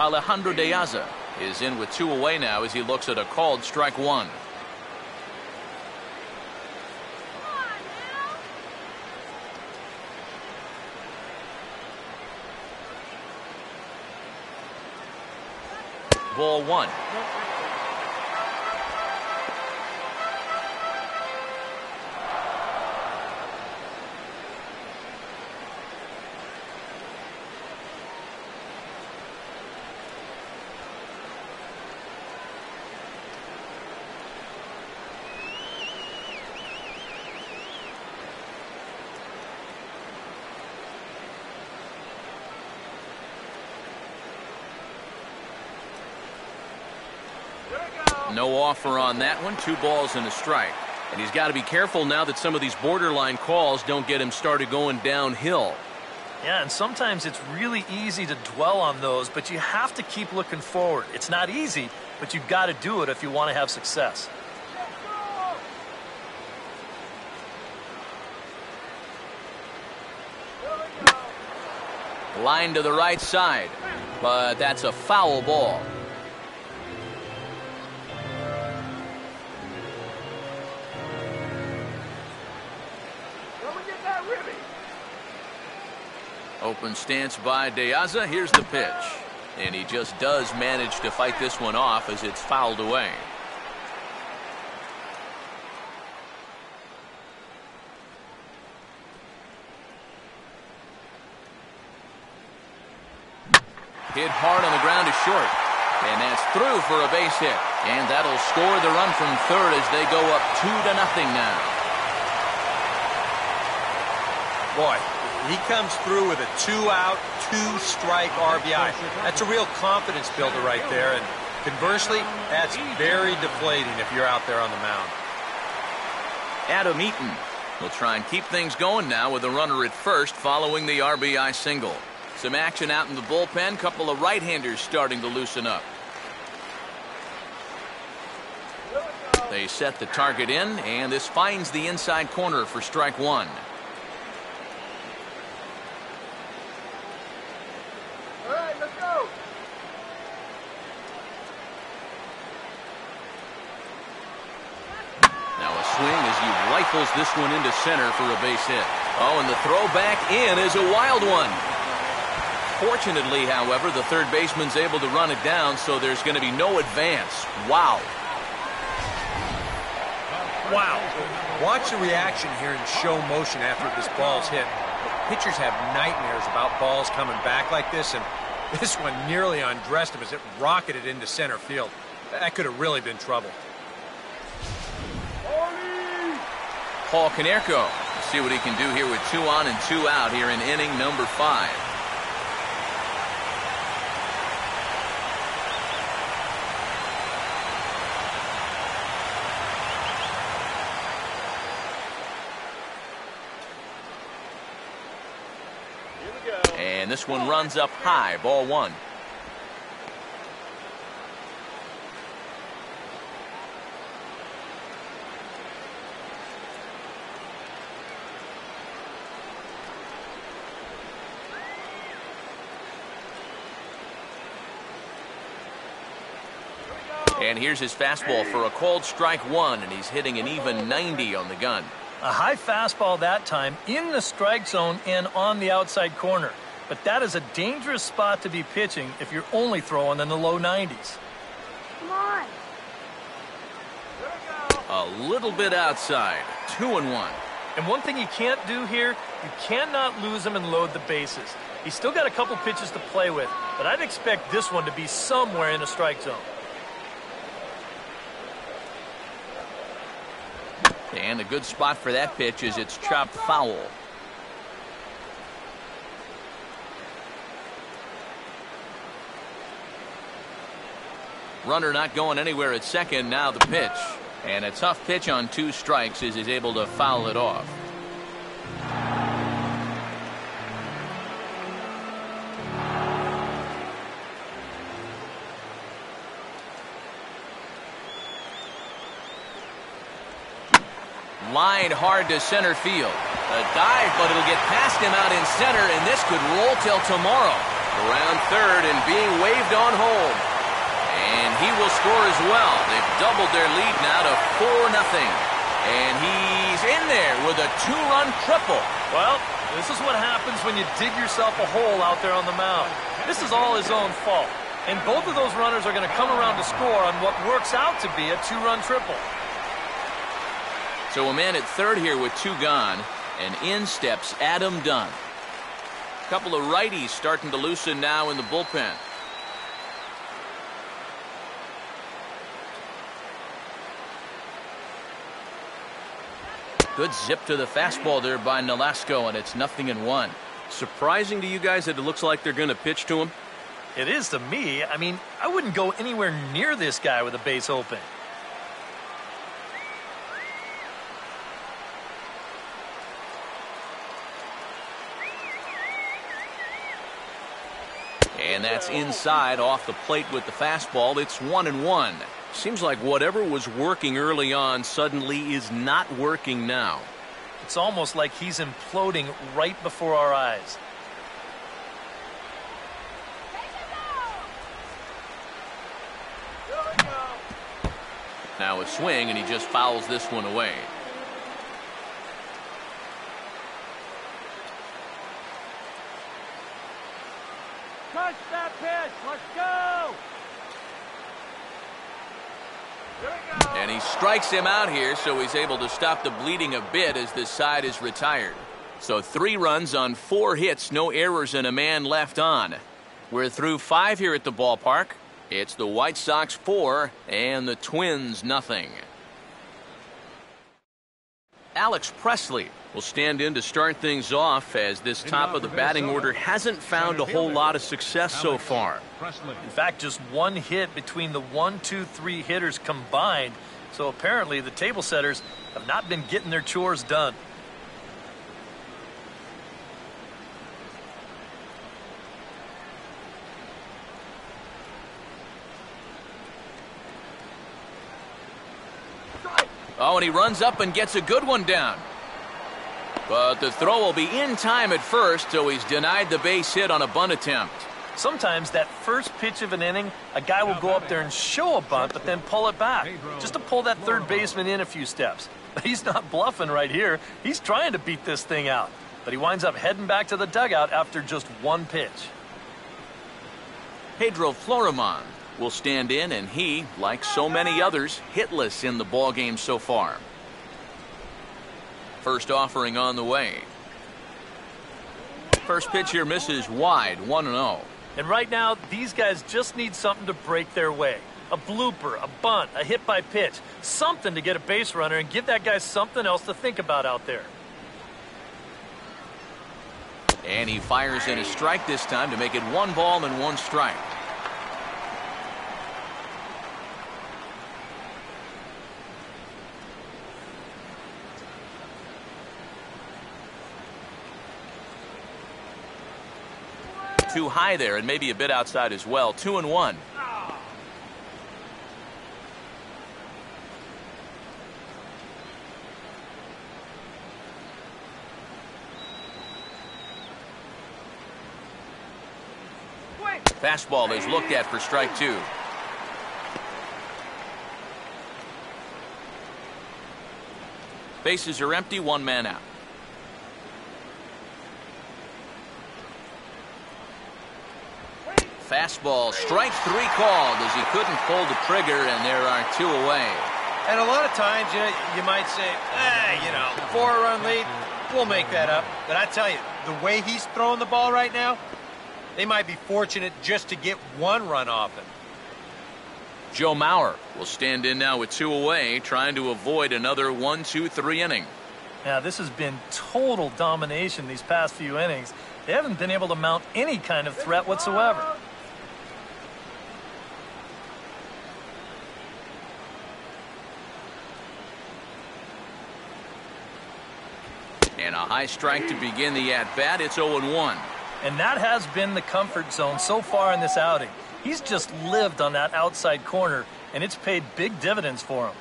Alejandro De Aza is in with two away now as he looks at a called strike one. Ball one. No offer on that one. Two balls and a strike. And he's got to be careful now that some of these borderline calls don't get him started going downhill. Yeah, and sometimes it's really easy to dwell on those, but you have to keep looking forward. It's not easy, but you've got to do it if you want to have success. Line to the right side, but that's a foul ball. Open stance by De Aza. Here's the pitch. And he just does manage to fight this one off as it's fouled away. Hit hard on the ground is short. And that's through for a base hit. And that'll score the run from third as they go up two to nothing now. Boy, he comes through with a two-out, two-strike RBI. That's a real confidence builder right there. And conversely, that's very deflating if you're out there on the mound. Adam Eaton will try and keep things going now with a runner at first following the RBI single. Some action out in the bullpen. Couple of right-handers starting to loosen up. They set the target in, and this finds the inside corner for strike one. Rifles this one into center for a base hit. Oh, and the throw back in is a wild one. Fortunately, however, the third baseman's able to run it down, so there's going to be no advance. Wow. Wow. Watch the reaction here in show motion after this ball's hit. Pitchers have nightmares about balls coming back like this, and this one nearly undressed him as it rocketed into center field. That could have really been trouble. Paul Konerko. see what he can do here with two on and two out here in inning number five. And this one runs up high, ball one. And here's his fastball for a called strike one, and he's hitting an even 90 on the gun. A high fastball that time in the strike zone and on the outside corner. but that is a dangerous spot to be pitching if you're only throwing in the low 90s. Come on. A little bit outside. Two and one. And one thing you can't do here, you cannot lose him and load the bases. He's still got a couple pitches to play with, but I'd expect this one to be somewhere in a strike zone. And a good spot for that pitch is it's chopped foul. Runner not going anywhere at second. Now the pitch. And a tough pitch on two strikes as he's able to foul it off. Line hard to center field. A dive, but it'll get past him out in center, and this could roll till tomorrow. Around third and being waved on home. And he will score as well. They've doubled their lead now to 4 nothing. And he's in there with a two-run triple. Well, this is what happens when you dig yourself a hole out there on the mound. This is all his own fault. And both of those runners are going to come around to score on what works out to be a two-run triple. So a man at third here with two gone, and in steps Adam Dunn. A Couple of righties starting to loosen now in the bullpen. Good zip to the fastball there by Nolasco, and it's nothing in one. Surprising to you guys that it looks like they're going to pitch to him? It is to me. I mean, I wouldn't go anywhere near this guy with a base open. And that's inside off the plate with the fastball. It's one and one. Seems like whatever was working early on suddenly is not working now. It's almost like he's imploding right before our eyes. Now a swing, and he just fouls this one away. Touch that pitch. Let's go. And he strikes him out here, so he's able to stop the bleeding a bit as this side is retired. So three runs on four hits, no errors, and a man left on. We're through five here at the ballpark. It's the White Sox four and the Twins nothing. Alex Presley will stand in to start things off as this top of the batting order hasn't found a whole lot of success so far. In fact, just one hit between the one, two, three hitters combined. So apparently the table setters have not been getting their chores done. Oh, and he runs up and gets a good one down. But the throw will be in time at first, so he's denied the base hit on a bunt attempt. Sometimes that first pitch of an inning, a guy will go up there and show a bunt, but then pull it back. Just to pull that third baseman in a few steps. He's not bluffing right here. He's trying to beat this thing out. But he winds up heading back to the dugout after just one pitch. Pedro Florimon will stand in, and he, like so many others, hitless in the ballgame so far. First offering on the way. First pitch here misses wide, 1 0. And right now, these guys just need something to break their way. A blooper, a bunt, a hit by pitch, something to get a base runner and give that guy something else to think about out there. And he fires in a strike this time to make it one ball and one strike. Too high there and maybe a bit outside as well. Two and one. Fastball is looked at for strike two. Bases are empty, one man out. Fastball, strike three called as he couldn't pull the trigger, and there are two away. And a lot of times, you know, you might say, eh, you know, four-run lead, we'll make that up. But I tell you, the way he's throwing the ball right now, they might be fortunate just to get one run off him. Joe Mauer will stand in now with two away, trying to avoid another one, two, three inning. Now, this has been total domination these past few innings. They haven't been able to mount any kind of threat whatsoever. High strike to begin the at-bat. It's 0-1. And that has been the comfort zone so far in this outing. He's just lived on that outside corner, and it's paid big dividends for him.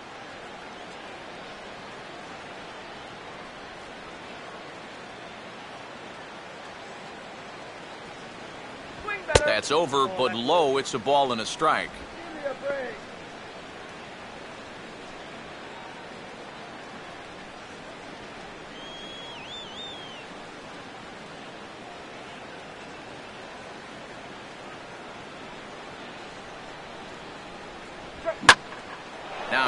That's over, but low. It's a ball and a strike.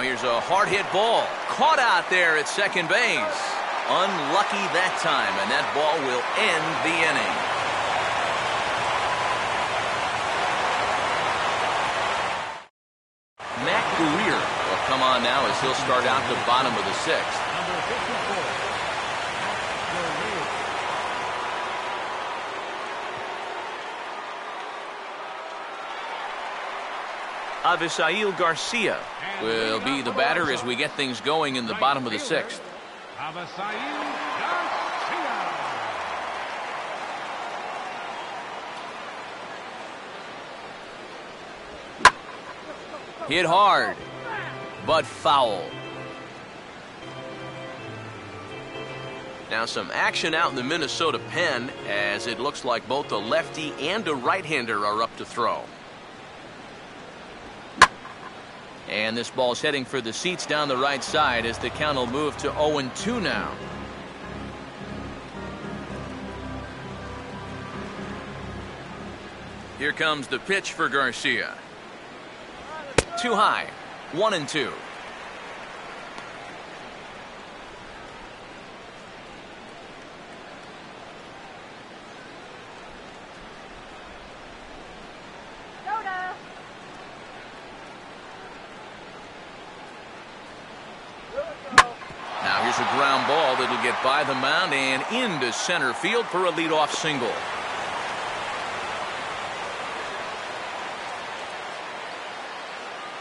Here's a hard hit ball. Caught out there at second base. Unlucky that time, and that ball will end the inning. Matt Guerrier will come on now as he'll start out the bottom of the sixth. Number 54. Matt Guerrier. Avisail Garcia will be the batter as we get things going in the bottom of the sixth. Hit hard, but foul. Now some action out in the Minnesota pen as it looks like both a lefty and a right-hander are up to throw. And this ball's heading for the seats down the right side as the count will move to 0-2 now. Here comes the pitch for Garcia. Too high. One and two. Now here's a ground ball that'll get by the mound and into center field for a leadoff single.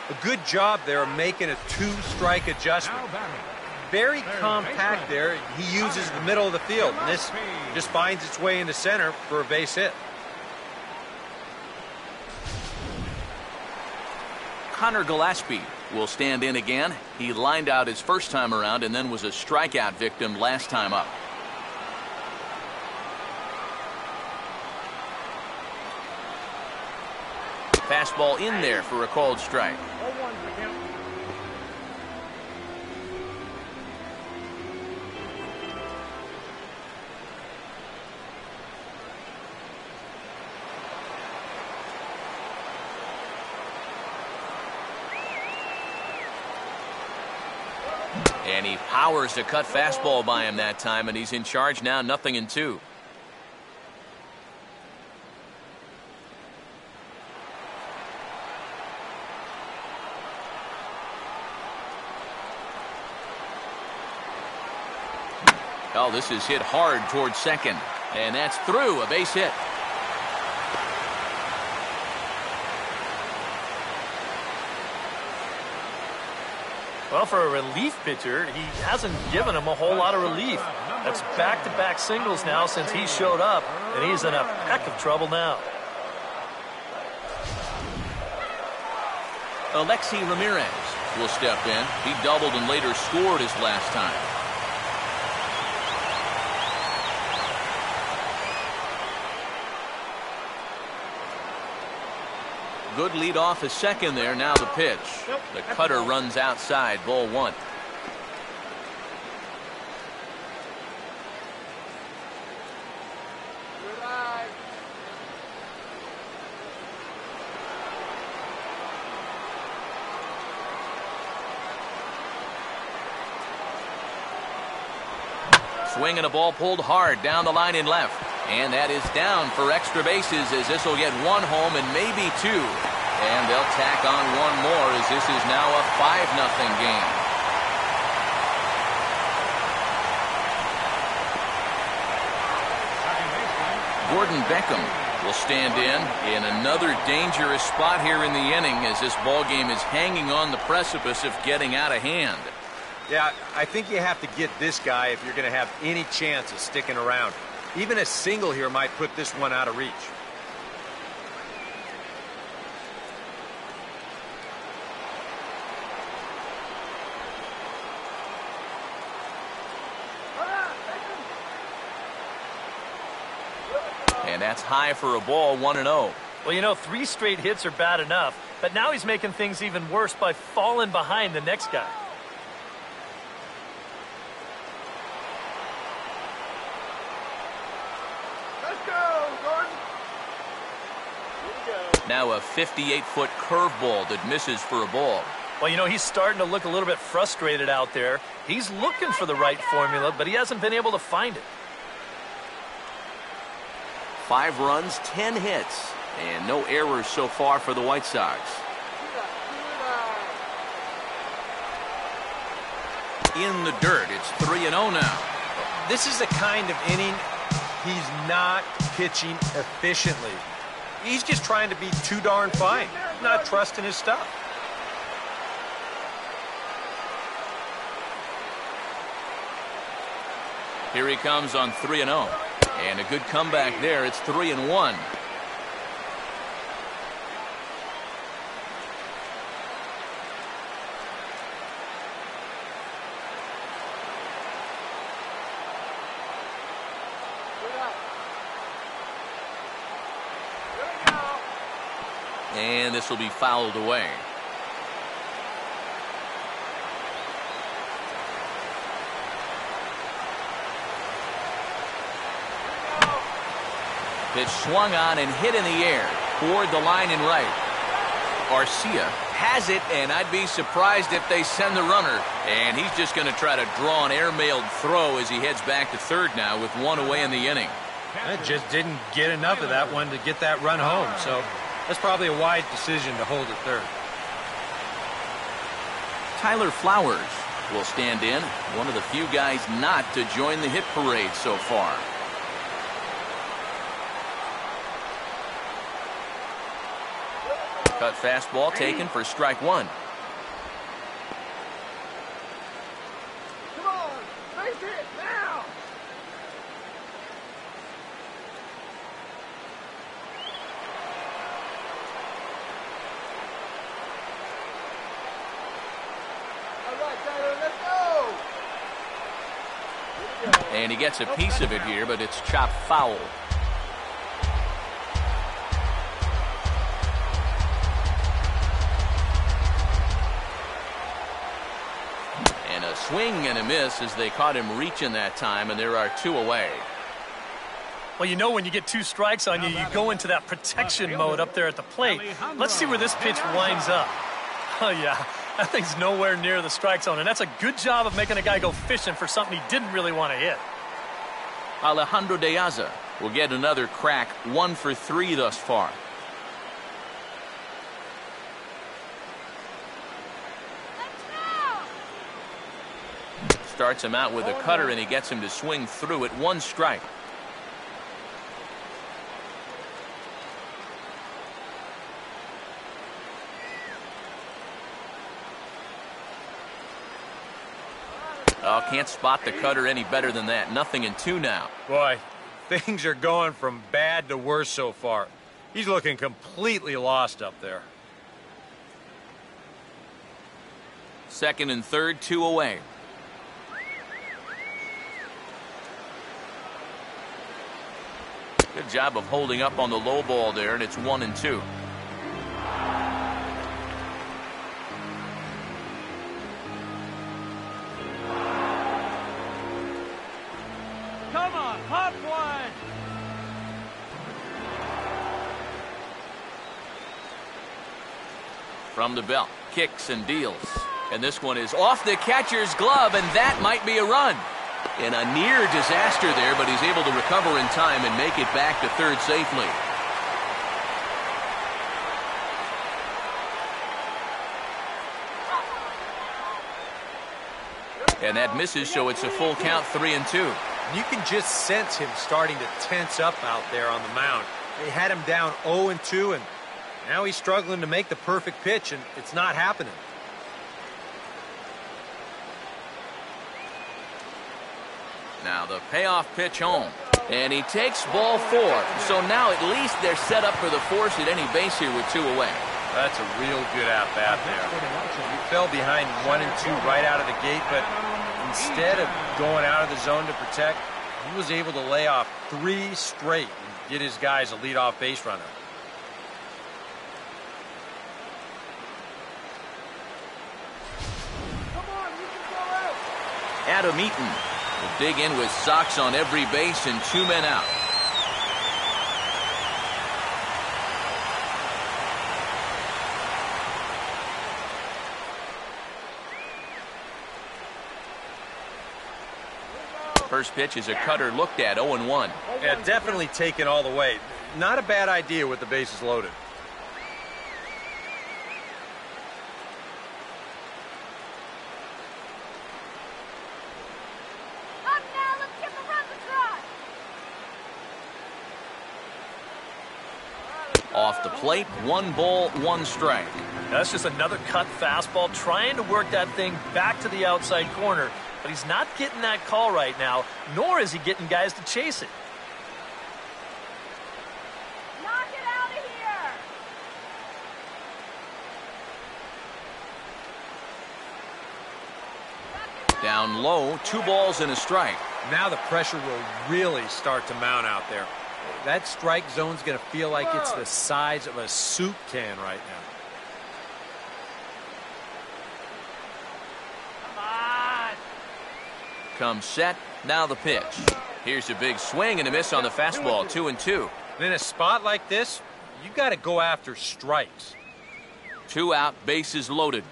A good job there making a two-strike adjustment. Very compact there. He uses the middle of the field. And this just finds its way into center for a base hit. Conor Gillespie will stand in again. He lined out his first time around and then was a strikeout victim last time up. Fastball in there for a called strike. And he powers a cut fastball by him that time, and he's in charge now, nothing in two. Oh, this is hit hard towards second, and that's through a base hit. Well, for a relief pitcher, he hasn't given him a whole lot of relief. That's back-to-back singles now since he showed up, and he's in a heck of trouble now. Alexei Ramirez will step in. He doubled and later scored his last time. Good lead off a second there. Now the pitch. The cutter runs outside. Ball one. Swing and a ball pulled hard down the line and left. And that is down for extra bases as this will get one home and maybe two. And they'll tack on one more as this is now a 5-0 game. Gordon Beckham will stand in in another dangerous spot here in the inning as this ball game is hanging on the precipice of getting out of hand. Yeah, I think you have to get this guy if you're going to have any chance of sticking around. Even a single here might put this one out of reach. And that's high for a ball, 1 0. Well, you know, three straight hits are bad enough, but now he's making things even worse by falling behind the next guy. Let's go, Gordon. Go. Now a 58 foot curveball that misses for a ball. Well, you know, he's starting to look a little bit frustrated out there. He's looking for the right formula, but he hasn't been able to find it. Five runs, 10 hits, and no errors so far for the White Sox. In the dirt, it's 3 0 now. This is the kind of inning he's not pitching efficiently. He's just trying to be too darn fine, not trusting his stuff. Here he comes on 3 0. And a good comeback there. It's 3 and 1. And this will be fouled away. Pitch swung on and hit in the air toward the line and right. Garcia has it, and I'd be surprised if they send the runner. And he's just going to try to draw an airmailed throw as he heads back to third now with one away in the inning. It just didn't get enough of that one to get that run home. So that's probably a wise decision to hold at third. Tyler Flowers will stand in, one of the few guys not to join the hit parade so far. Cut fastball taken for strike one. Come on, base hit now. All right, Tyler, let's go. And he gets a piece of it here, but it's chopped foul. Swing and a miss as they caught him reaching that time, and there are two away. Well, you know when you get two strikes on you, you go into that protection mode up there at the plate. Let's see where this pitch winds up. Oh, yeah. That thing's nowhere near the strike zone, and that's a good job of making a guy go fishing for something he didn't really want to hit. Alejandro De Aza will get another crack, one for three thus far. Starts him out with a cutter, and he gets him to swing through it. One strike. Oh, can't spot the cutter any better than that. Nothing in two now. Boy, things are going from bad to worse so far. He's looking completely lost up there. Second and third, two away. Job of holding up on the low ball there, and it's one and two. Come on, hot one. From the belt, kicks and deals. And this one is off the catcher's glove, and that might be a run. And a near disaster there, but he's able to recover in time and make it back to third safely. And that misses, so it's a full count, three and two. You can just sense him starting to tense up out there on the mound. They had him down 0 and 2, and now he's struggling to make the perfect pitch, and it's not happening. Now the payoff pitch home. And he takes ball four. So now at least they're set up for the force at any base here with two away. That's a real good at-bat there. He fell behind one and two right out of the gate, but instead of going out of the zone to protect, he was able to lay off three straight and get his guys a leadoff base runner. Adam Eaton will dig in with Sox on every base and two men out. First pitch is a cutter looked at 0 1. Yeah, definitely taken all the way. Not a bad idea with the bases loaded. Up now, let's get the runs across. Off the plate, one ball, one strike. That's just another cut fastball trying to work that thing back to the outside corner. But he's not getting that call right now, nor is he getting guys to chase it. Knock it out of here. Down low, two balls and a strike. Now the pressure will really start to mount out there. That strike zone's going to feel like it's the size of a soup can right now. Come on. Comes set, now the pitch. Here's a big swing and a miss on the fastball, two and two. And in a spot like this, you got to go after strikes. Two out, bases loaded.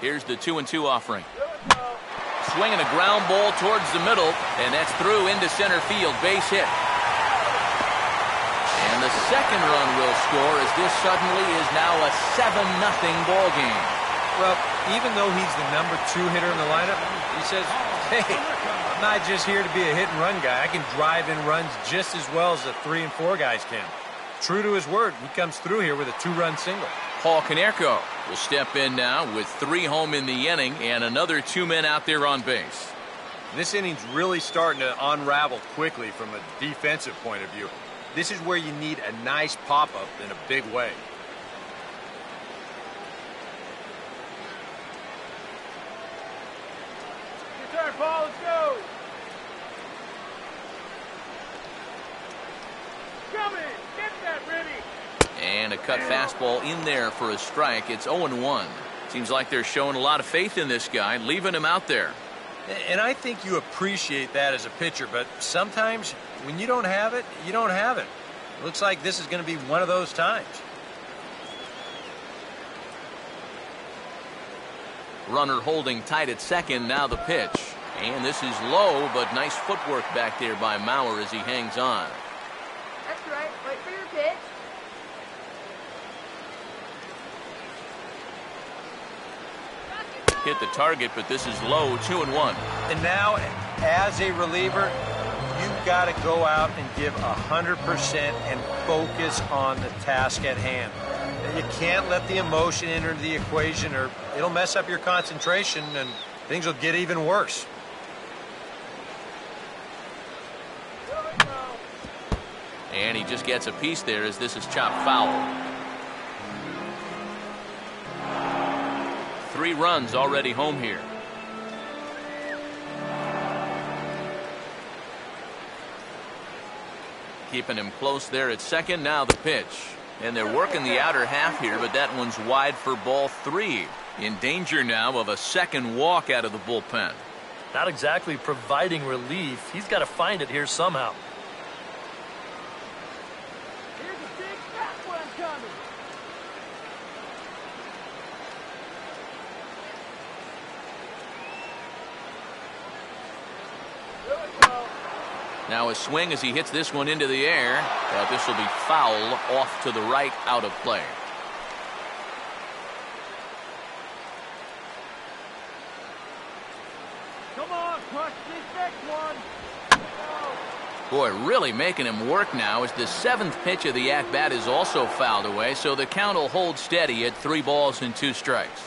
Here's the two and two offering. Swinging a ground ball towards the middle, and that's through into center field, base hit. And the second run will score as this suddenly is now a 7 nothing ball game. Well, even though he's the number two hitter in the lineup, he says, hey, I'm not just here to be a hit and run guy. I can drive in runs just as well as the three and four guys can. True to his word, he comes through here with a two-run single. Paul Konerko will step in now with three home in the inning and another two men out there on base. This inning's really starting to unravel quickly from a defensive point of view. This is where you need a nice pop-up in a big way. Your turn, Paul. Let's go. Come in. Get that ready. And a cut fastball in there for a strike. It's 0 1. Seems like they're showing a lot of faith in this guy, leaving him out there. And I think you appreciate that as a pitcher, but sometimes when you don't have it, you don't have it. It looks like this is going to be one of those times. Runner holding tight at second. Now the pitch. And this is low, but nice footwork back there by Mauer as he hangs on. That's right. Wait for your pitch. Hit the target, but this is low, 2 and 1. And now, as a reliever, you've got to go out and give 100% and focus on the task at hand. You can't let the emotion enter the equation or it'll mess up your concentration and things will get even worse. And he just gets a piece there as this is chopped foul. Three runs already home here. Keeping him close there at second. Now the pitch. And they're working the outer half here, but that one's wide for ball three. In danger now of a second walk out of the bullpen. Not exactly providing relief. He's got to find it here somehow. Here's a big fat one coming. Now a swing as he hits this one into the air. But this will be foul off to the right out of play. Come on, push this next one. Boy, really making him work now as the seventh pitch of the at-bat is also fouled away, so the count will hold steady at three balls and two strikes.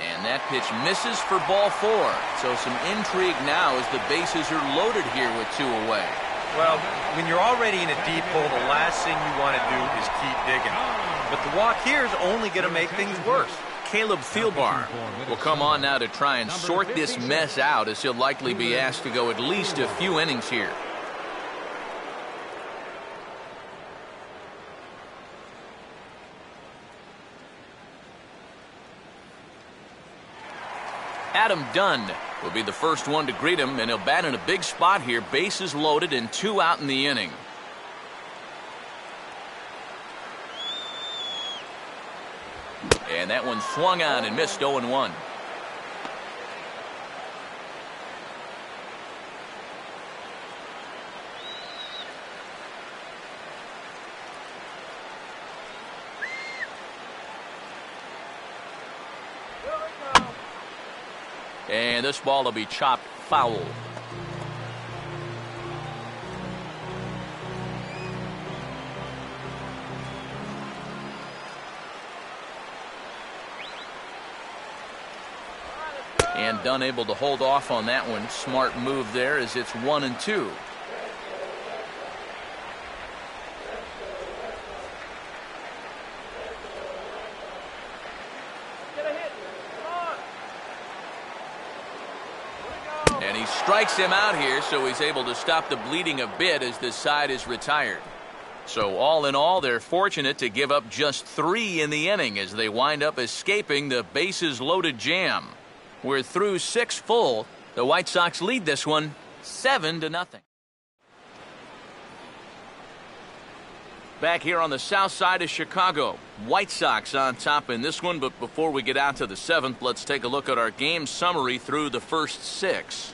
And that pitch misses for ball four. So some intrigue now as the bases are loaded here with two away. Well, when you're already in a deep hole, the last thing you want to do is keep digging. But the walk here is only going to make things worse. Caleb Thielbar will come on now to try and sort this mess out as he'll likely be asked to go at least a few innings here. Adam Dunn will be the first one to greet him, and he'll bat in a big spot here. Bases loaded and two out in the inning. And that one swung on and missed 0 1. And this ball will be chopped foul. And Dunn able to hold off on that one. Smart move there as it's one and two. Get a hit. Come on. And he strikes him out here, so he's able to stop the bleeding a bit as this side is retired. So all in all, they're fortunate to give up just three in the inning as they wind up escaping the bases loaded jam. We're through six full. The White Sox lead this one seven to nothing. Back here on the south side of Chicago, White Sox on top in this one. But before we get out to the seventh, let's take a look at our game summary through the first six.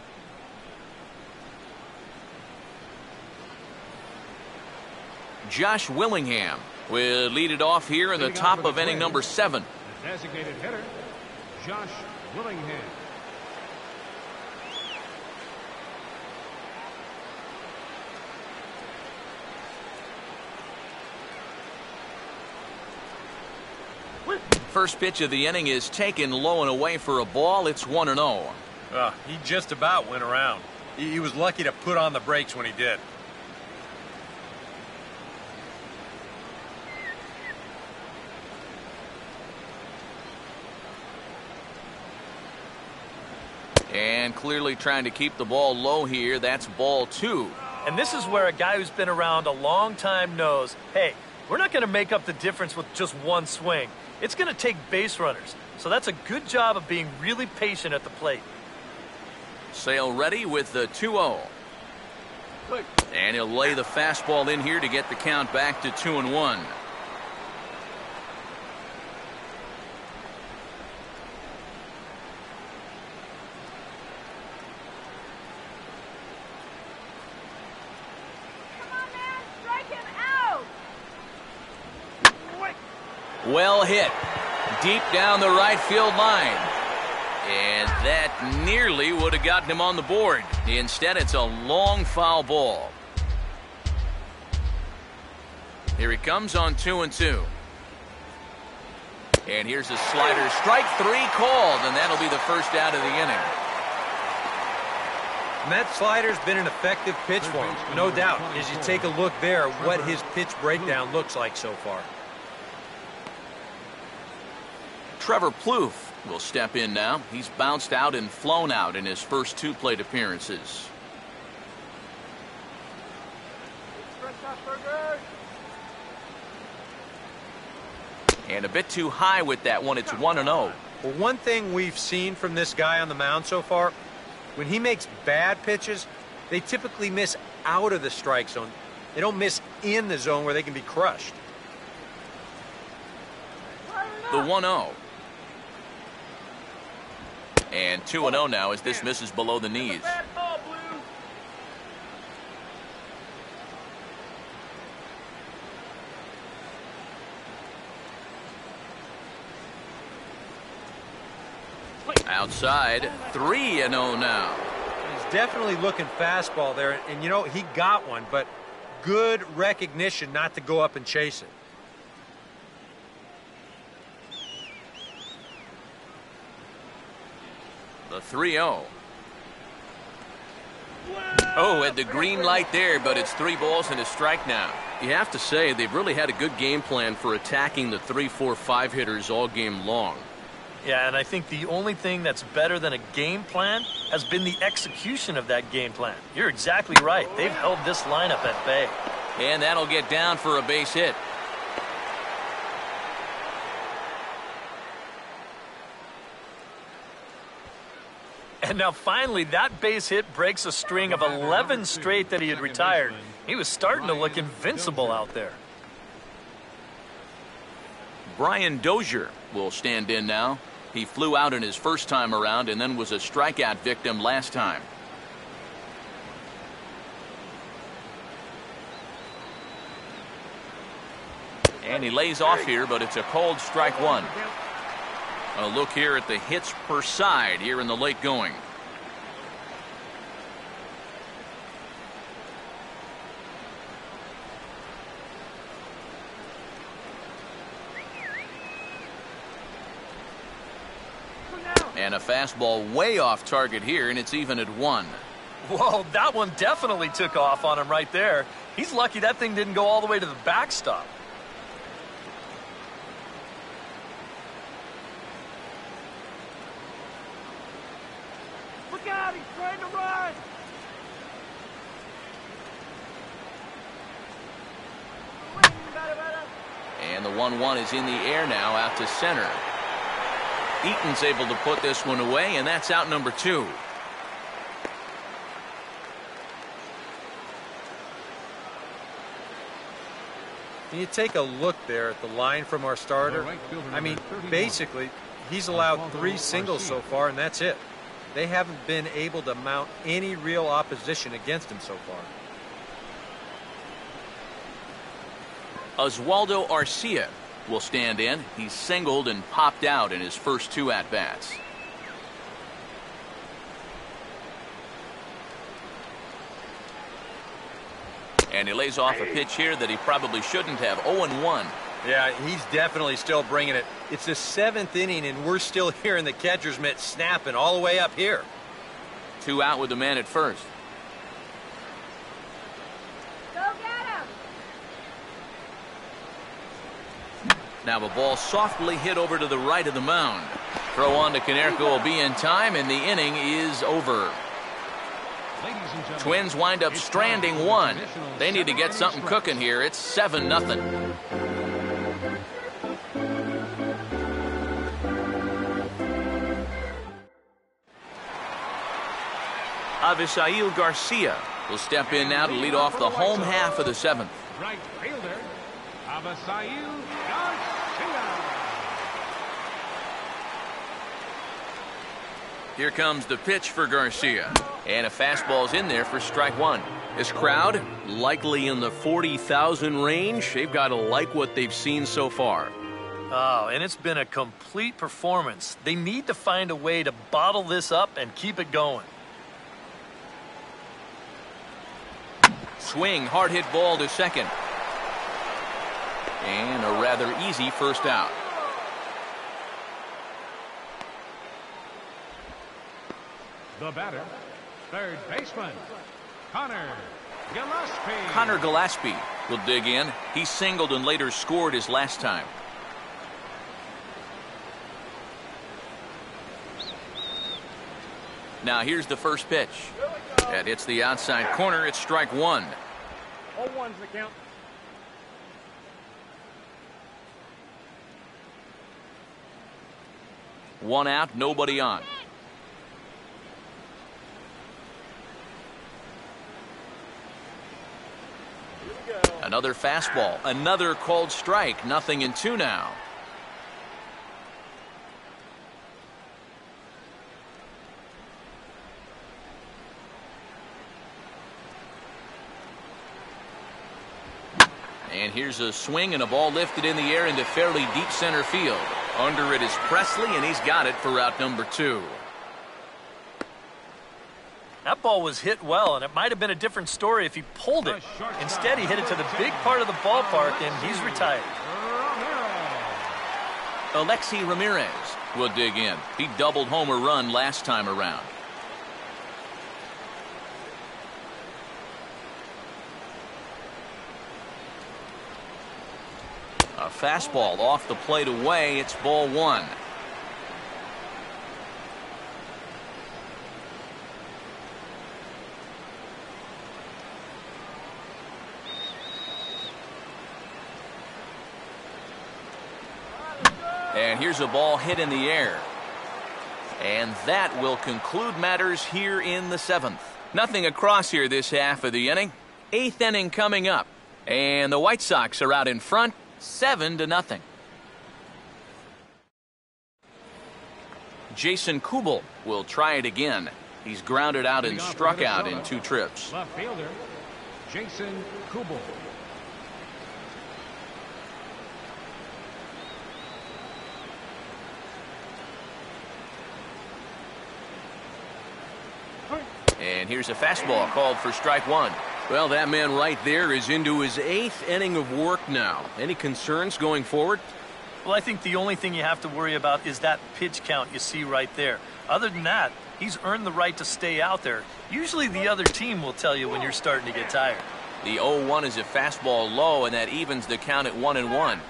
Josh Willingham will lead it off here in the top of inning number seven. The designated hitter, Josh Willingham. First pitch of the inning is taken low and away for a ball. It's 1 0. Uh, he just about went around. He, he was lucky to put on the brakes when he did. And clearly trying to keep the ball low here. That's ball two. And this is where a guy who's been around a long time knows, hey, we're not going to make up the difference with just one swing. It's going to take base runners. So that's a good job of being really patient at the plate. Sale ready with the 2 0. And he'll lay the fastball in here to get the count back to 2 and 1. Come on, man. Strike him out. Well hit. Deep down the right field line. And that nearly would have gotten him on the board. Instead, it's a long foul ball. Here he comes on two and two. And here's a slider. Strike three called, and that'll be the first out of the inning. And that slider's been an effective pitch for him, no doubt. As you take a look there, what his pitch breakdown looks like so far. Trevor Plouffe will step in now. He's bounced out and flown out in his first two plate appearances. Express that burger. And a bit too high with that one. It's 1 0. Well, one thing we've seen from this guy on the mound so far, when he makes bad pitches, they typically miss out of the strike zone. They don't miss in the zone where they can be crushed. The 1 0. And 2-0 now as this misses below the knees. Bad ball, Blue. Outside, 3-0 now. He's definitely looking fastball there, and you know, he got one, but good recognition not to go up and chase it. The 3-0. Oh, had the green light there, but it's three balls and a strike now. You have to say they've really had a good game plan for attacking the 3-4-5 hitters all game long. Yeah, and I think the only thing that's better than a game plan has been the execution of that game plan. You're exactly right. They've held this lineup at bay. And that'll get down for a base hit. And now finally, that base hit breaks a string of 11 straight that he had retired. He was starting to look invincible out there. Brian Dozier will stand in now. He flew out in his first time around and then was a strikeout victim last time. And he lays off here, but it's a cold strike one. A look here at the hits per side here in the late going. And a fastball way off target here, and it's even at one. Whoa, that one definitely took off on him right there. He's lucky that thing didn't go all the way to the backstop. Look out, he's trying to run. And the 1-1 is in the air now out to center. Eaton's able to put this one away, and that's out number two. Can you take a look there at the line from our starter? I mean, basically, he's allowed three singles so far, and that's it. They haven't been able to mount any real opposition against him so far. Oswaldo Arcia will stand in. He's singled and popped out in his first two at-bats. And he lays off a pitch here that he probably shouldn't have. 0-1. Yeah, he's definitely still bringing it. It's the seventh inning, and we're still hearing the catcher's mitt snapping all the way up here. Two out with the man at first. Go get him. Now a ball softly hit over to the right of the mound. Throw on to Konerko will be in time, and the inning is over. Twins wind up stranding one. They need to get something cooking here. It's 7 nothing. Avisail Garcia will step in now to lead off the home half of the seventh. Right fielder, Avisail Garcia. Here comes the pitch for Garcia. And a fastball's in there for strike one. This crowd, likely in the 40,000 range, they've got to like what they've seen so far. Oh, and it's been a complete performance. They need to find a way to bottle this up and keep it going. Swing, hard hit ball to second. And a rather easy first out. The batter, third baseman, Conor Gillespie. Conor Gillespie will dig in. He singled and later scored his last time. Now here's the first pitch. That hits the outside corner. It's strike one. Oh, one's the count. One out, nobody on. Another fastball, another called strike, nothing in two now. And here's a swing and a ball lifted in the air into fairly deep center field. Under it is Presley, and he's got it for route number two. That ball was hit well, and it might have been a different story if he pulled it. Instead, he hit it to the big part of the ballpark, and he's retired. Alexei Ramirez will dig in. He doubled homer run last time around. A fastball off the plate away. It's ball one. Here's a ball hit in the air. And that will conclude matters here in the seventh. Nothing across here this half of the inning. Eighth inning coming up. And the White Sox are out in front, seven to nothing. Jason Kubel will try it again. He's grounded out and struck out in two trips. Left fielder, Jason Kubel. And here's a fastball called for strike one. Well, that man right there is into his eighth inning of work now. Any concerns going forward? Well, I think the only thing you have to worry about is that pitch count you see right there. Other than that, he's earned the right to stay out there. Usually the other team will tell you when you're starting to get tired. The 0-1 is a fastball low, and that evens the count at one and one.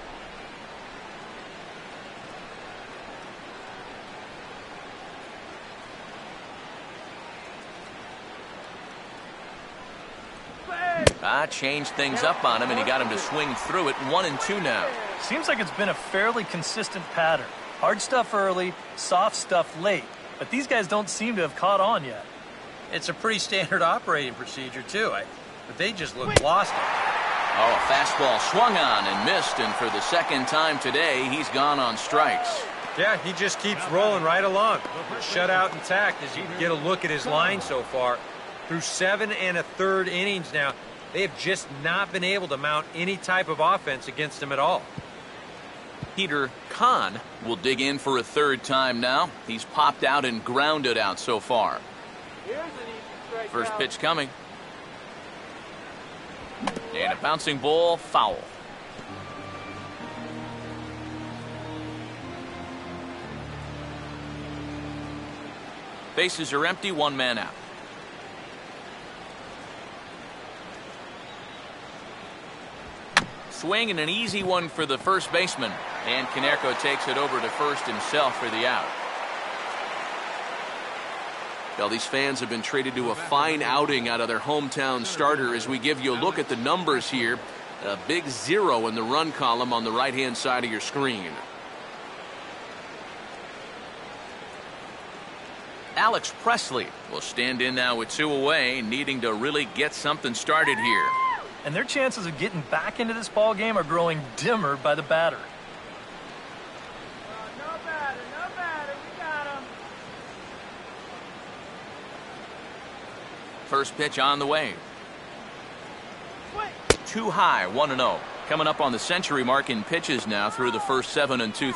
Ah, changed things up on him, and he got him to swing through it. One and two now. Seems like it's been a fairly consistent pattern. Hard stuff early, soft stuff late. But these guys don't seem to have caught on yet. It's a pretty standard operating procedure, too. I, but they just look lost. Oh, a fastball swung on and missed, and for the second time today, he's gone on strikes. Yeah, he just keeps rolling right along. Shutout intact as you get a look at his line so far. Through seven and a third innings now, they have just not been able to mount any type of offense against him at all. Peter Kahn will dig in for a third time now. He's popped out and grounded out so far. First pitch coming. And a bouncing ball, foul. Bases are empty, one man out. Swing and an easy one for the first baseman. And Konerko takes it over to first himself for the out. Well, these fans have been treated to a fine outing out of their hometown starter as we give you a look at the numbers here. A big zero in the run column on the right hand side of your screen. Alex Presley will stand in now with two away, needing to really get something started here. And their chances of getting back into this ball game are growing dimmer by the batter. Uh, no batter, no batter. We got him. First pitch on the way. Too high, 1 0. Coming up on the century mark in pitches now through the first seven and two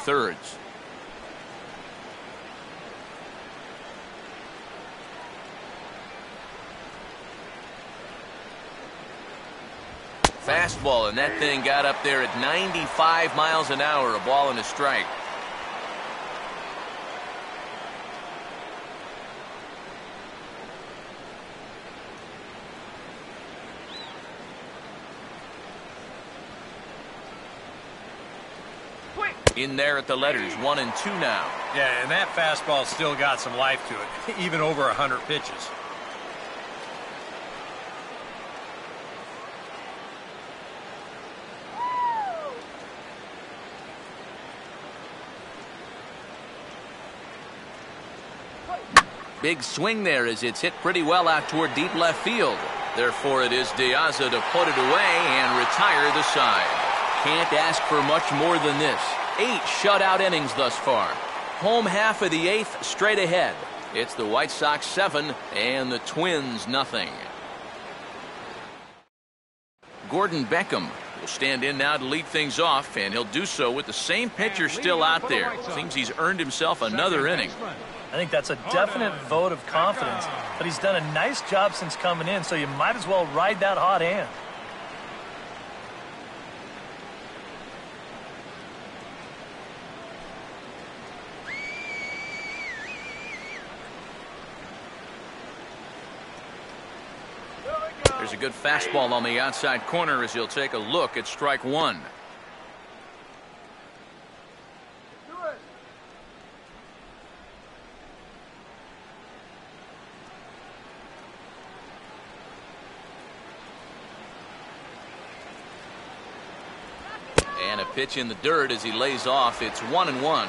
Fastball, and that thing got up there at 95 miles an hour, a ball and a strike. In there at the letters, one and two now. Yeah, and that fastball still got some life to it, even over 100 pitches. Big swing there as it's hit pretty well out toward deep left field. Therefore, it is De Aza to put it away and retire the side. Can't ask for much more than this. Eight shutout innings thus far. Home half of the eighth straight ahead. It's the White Sox seven and the Twins nothing. Gordon Beckham will stand in now to lead things off, and he'll do so with the same pitcher still out there. Seems he's earned himself another inning. I think that's a definite vote of confidence, but he's done a nice job since coming in, so you might as well ride that hot hand. There's a good fastball on the outside corner as he'll take a look at strike one. Pitch in the dirt as he lays off. It's one and one.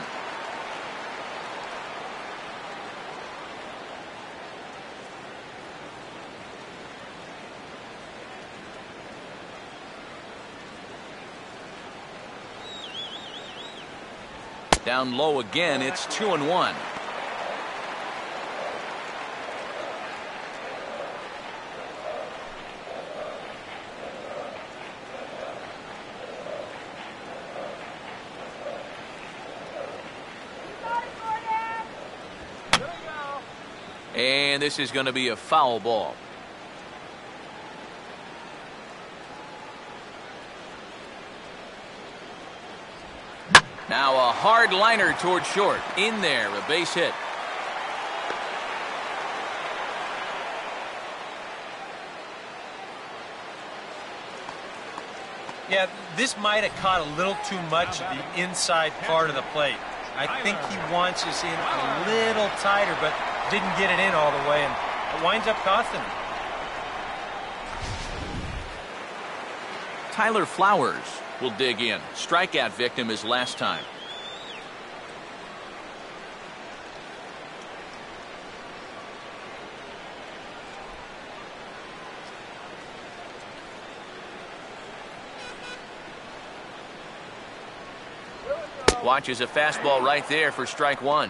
Down low again, it's two and one. And this is going to be a foul ball. Now a hard liner toward short. In there, a base hit. Yeah, this might have caught a little too much of the inside part of the plate. I think he wants us in a little tighter, but didn't get it in all the way, and it winds up costing him. Tyler Flowers will dig in. Strikeout victim is last time. Watches a fastball right there for strike one.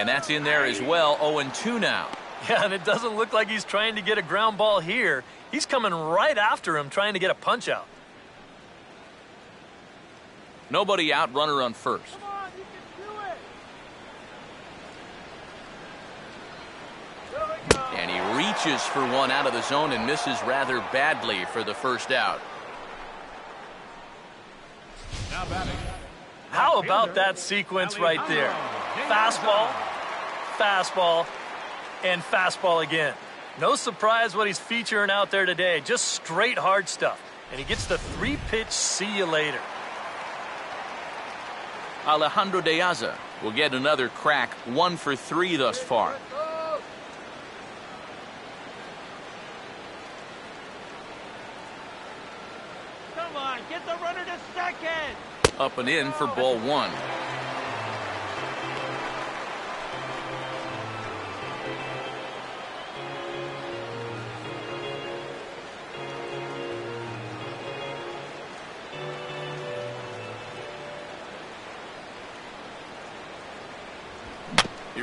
And that's in there as well, 0-2 now. Yeah, and it doesn't look like he's trying to get a ground ball here. He's coming right after him, trying to get a punch out. Nobody out, runner on first. Come on, you can do it. There we go. And he reaches for one out of the zone and misses rather badly for the first out. Now batting. How about that sequence right there? Fastball, fastball, and fastball again. No surprise what he's featuring out there today. Just straight hard stuff. And he gets the three pitch see you later. Alejandro De Aza will get another crack, one for three thus far. Come on, get the runner to second. Up and in for ball one.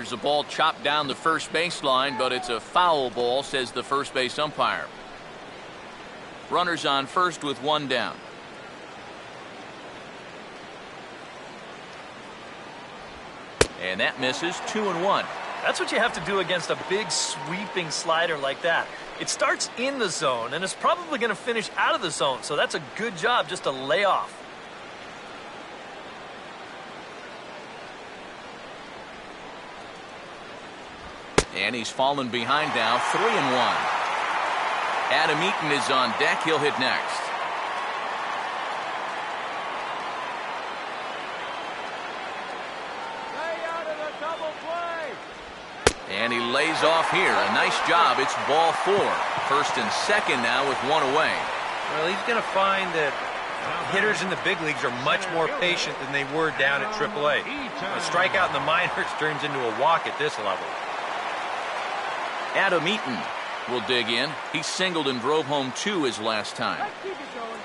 Here's a ball chopped down the first baseline, but it's a foul ball, says the first base umpire. Runners on first with one down. And that misses two and one. That's what you have to do against a big sweeping slider like that. It starts in the zone and it's probably going to finish out of the zone. So that's a good job just to lay off. And he's fallen behind now, three and one. Adam Eaton is on deck. He'll hit next. Stay out of the double play. And he lays off here. A nice job. It's ball four. First and second now with one away. Well, he's going to find that hitters in the big leagues are much more patient than they were down at AAA. A strikeout in the minors turns into a walk at this level. Adam Eaton will dig in. He singled and drove home two his last time. Let's keep it going.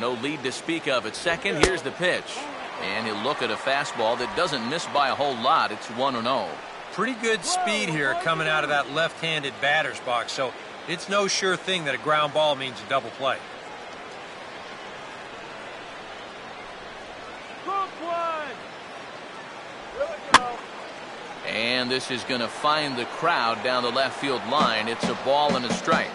No lead to speak of at second. Here's the pitch. And he'll look at a fastball that doesn't miss by a whole lot. It's 1 0. Pretty good speed here coming out of that left-handed batter's box, so it's no sure thing that a ground ball means a double play. Hook one. Here we go. And this is going to find the crowd down the left field line. It's a ball and a strike.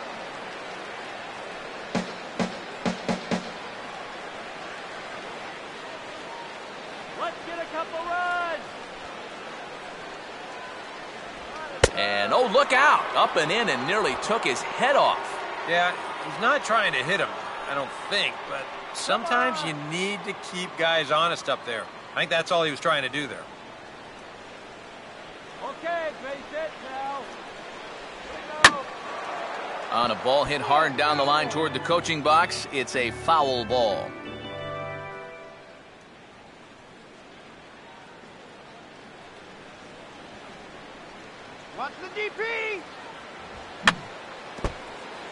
Let's get a couple runs. And oh, look out! Up and in and nearly took his head off. Yeah, he's not trying to hit him, I don't think, but sometimes you need to keep guys honest up there. I think that's all he was trying to do there. Okay, base hit now. Here we go. On a ball hit hard down the line toward the coaching box, it's a foul ball. Watch the DP.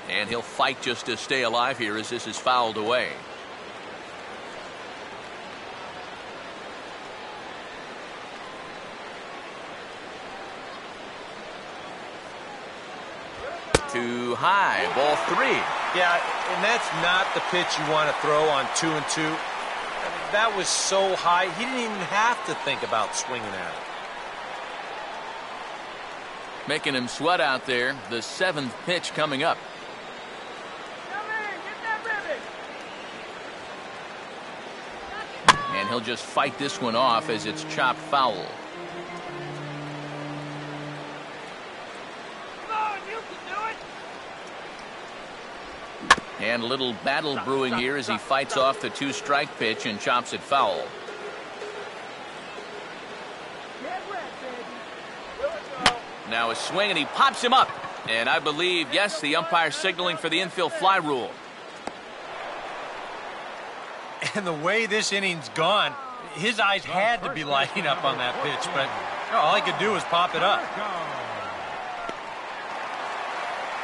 And he'll fight just to stay alive here as this is fouled away. Too high. Ball three. Yeah, and that's not the pitch you want to throw on two and two. I mean, that was so high, he didn't even have to think about swinging at it. Making him sweat out there. The seventh pitch coming up. Come in. Get that ribbon. And he'll just fight this one off as it's chopped foul. And a little battle brewing here as he fights off the two strike pitch and chops it foul. Get red, baby. Here we go. Now a swing and he pops him up. And I believe, yes, the umpire signaling for the infield fly rule. And the way this inning's gone, his eyes had to be lighting up on that pitch, but all he could do was pop it up.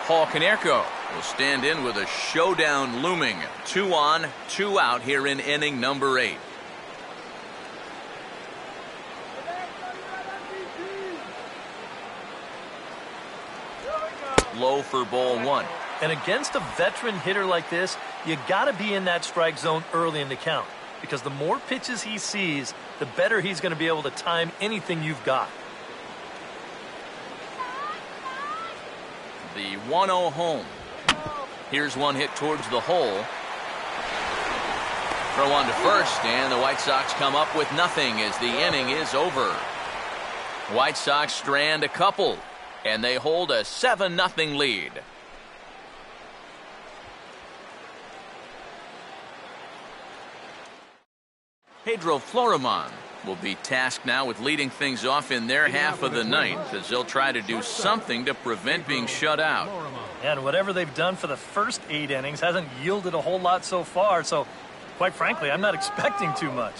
Paul Konerko will stand in with a showdown looming. Two on, two out here in inning number eight. Get everybody right on DP. Here we go. Low for ball one. And against a veteran hitter like this, you got to be in that strike zone early in the count. Because the more pitches he sees, the better he's going to be able to time anything you've got. The 1 0 home. Here's one hit towards the hole. Throw on to first, and the White Sox come up with nothing as the inning is over. White Sox strand a couple, and they hold a 7 0 lead. Pedro Florimon will be tasked now with leading things off in their half of the ninth as they'll try to do something to prevent being shut out. And whatever they've done for the first eight innings hasn't yielded a whole lot so far. So, quite frankly, I'm not expecting too much.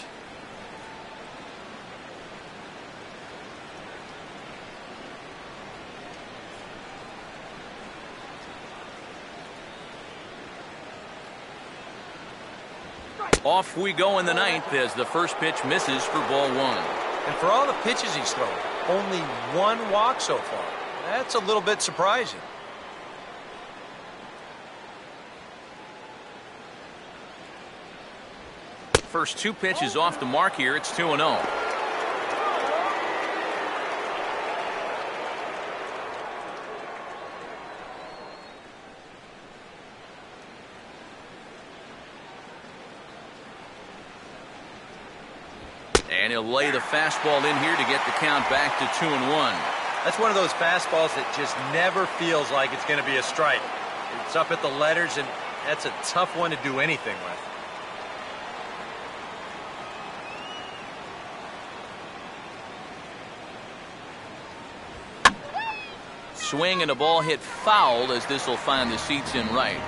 Off we go in the ninth as the first pitch misses for ball one. And for all the pitches he's thrown, only one walk so far. That's a little bit surprising. First two pitches off the mark here. It's 2 0. And he'll lay the fastball in here to get the count back to 2 and 1. That's one of those fastballs that just never feels like it's going to be a strike. It's up at the letters, and that's a tough one to do anything with. swing and the ball hit foul as this will find the seats in right.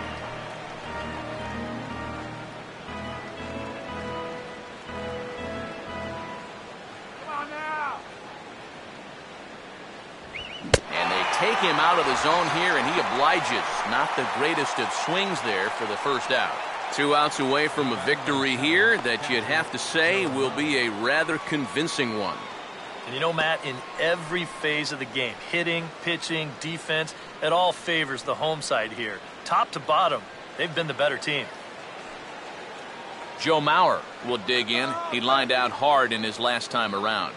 And they take him out of the zone here, and he obliges. Not the greatest of swings there for the first out. Two outs away from a victory here that you'd have to say will be a rather convincing one. And you know, Matt, in every phase of the game, hitting, pitching, defense, it all favors the home side here. Top to bottom, they've been the better team. Joe Mauer will dig in. He lined out hard in his last time around.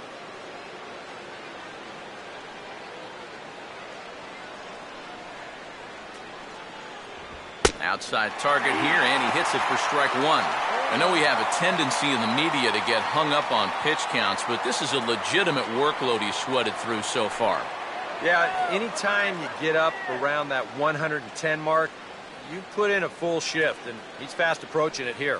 Outside target here, and he hits it for strike one. I know we have a tendency in the media to get hung up on pitch counts, but this is a legitimate workload he's sweated through so far. Yeah, anytime you get up around that 110 mark, you put in a full shift, and he's fast approaching it here.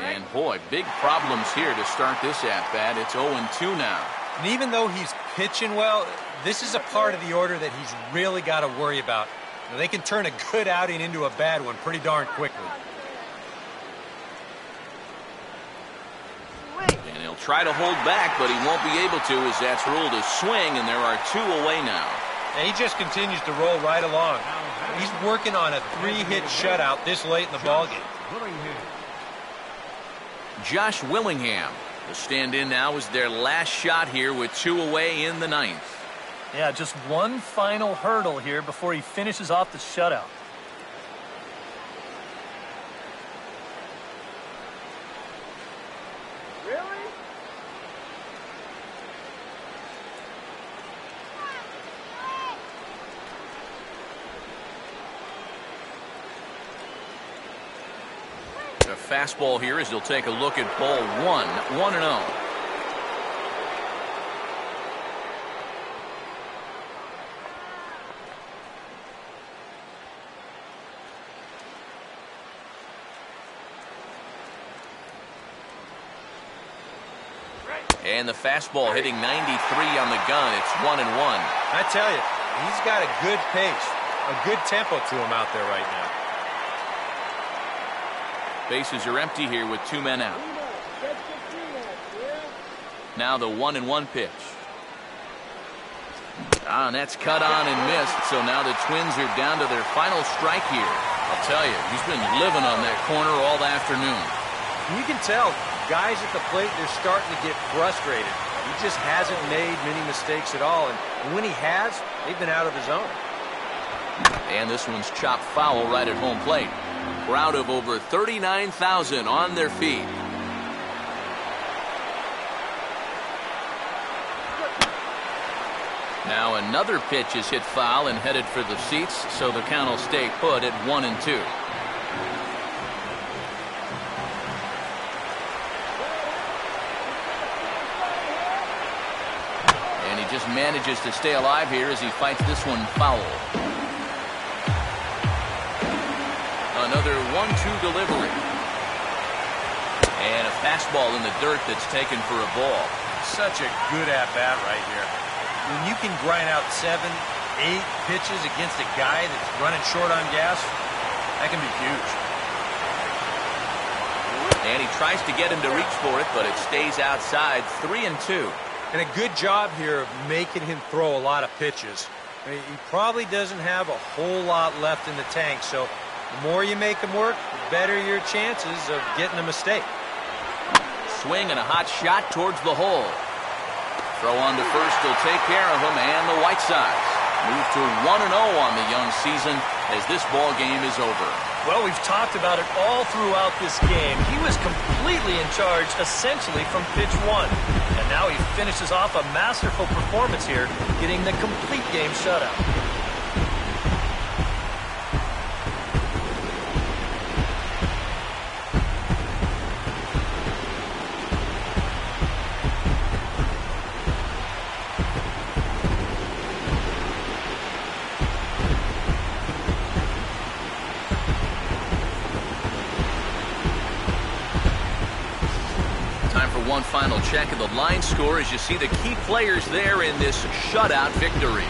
And boy, big problems here to start this at bat. It's 0-2 now. And even though he's pitching well, this is a part of the order that he's really got to worry about. Now, they can turn a good outing into a bad one pretty darn quickly. And he'll try to hold back, but he won't be able to as that's ruled a swing, and there are two away now. And he just continues to roll right along. He's working on a three-hit shutout this late in the ballgame. Josh Willingham will stand in now as their last shot here with two away in the ninth. Yeah, just one final hurdle here before he finishes off the shutout. Really? A fastball here as he'll take a look at ball one, 1 and the fastball hitting 93 on the gun. It's 1 and 1. I tell you, he's got a good pace, a good tempo to him out there right now. Bases are empty here with two men out. Now the one and one pitch. Ah, and that's cut on and missed. So now the Twins are down to their final strike here. I'll tell you, he's been living on that corner all afternoon. You can tell guys at the plate, they're starting to get frustrated. He just hasn't made many mistakes at all. And when he has, they've been out of his zone. And this one's chopped foul right at home plate. Crowd of over 39,000 on their feet. Now another pitch is hit foul and headed for the seats, so the count will stay put at one and two. And he just manages to stay alive here as he fights this one foul. Another one-two delivery. And a fastball in the dirt that's taken for a ball. Such a good at-bat right here. When you can grind out seven, eight pitches against a guy that's running short on gas, that can be huge. And he tries to get him to reach for it, but it stays outside. Three and two. And a good job here of making him throw a lot of pitches. I mean, he probably doesn't have a whole lot left in the tank, so the more you make him work, the better your chances of getting a mistake. Swing and a hot shot towards the hole. Throw on to first will take care of him, and the White Sox move to 1-0 on the young season as this ball game is over. Well, we've talked about it all throughout this game. He was completely in charge, essentially, from pitch one. And now he finishes off a masterful performance here, getting the complete game shutout. check of the line score as you see the key players there in this shutout victory.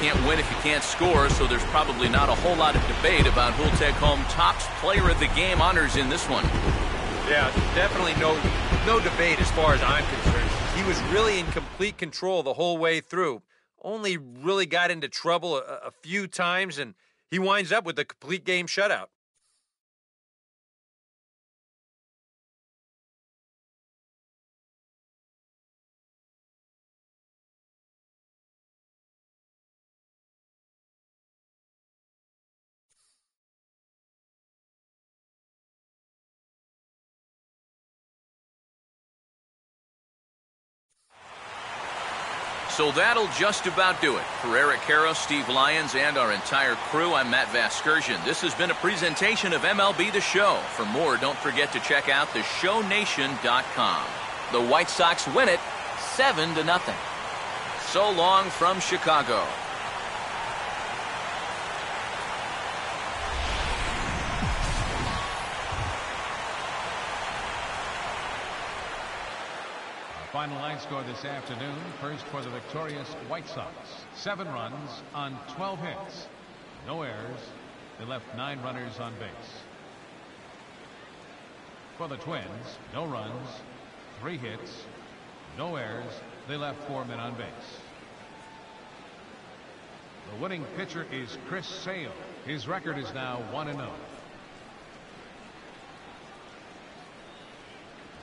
can't win if you can't score, so there's probably not a whole lot of debate about who'll take home tops player of the game honors in this one. Yeah, definitely no no debate as far as I'm concerned. He was really in complete control the whole way through. Only really got into trouble a, a few times, and he winds up with a complete game shutout. So that'll just about do it. For Eric Karros, Steve Lyons, and our entire crew, I'm Matt Vasgersian. This has been a presentation of MLB The Show. For more, don't forget to check out theshownation.com. The White Sox win it 7 to nothing. So long from Chicago. Final line score this afternoon. First for the victorious White Sox. Seven runs on 12 hits. No errors. They left nine runners on base. For the Twins, no runs, three hits, no errors. They left four men on base. The winning pitcher is Chris Sale. His record is now 1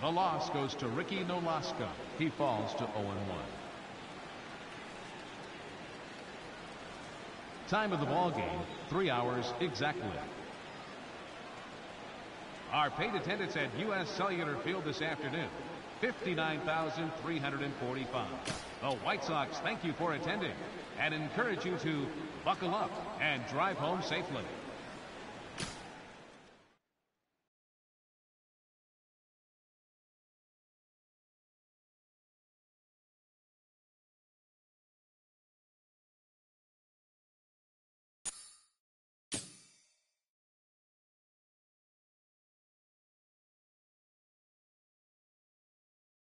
The loss goes to Ricky Nolasco. He falls to 0 1. Time of the ball game, three hours exactly. Our paid attendance at U.S. Cellular Field this afternoon, 59,345. The White Sox thank you for attending and encourage you to buckle up and drive home safely.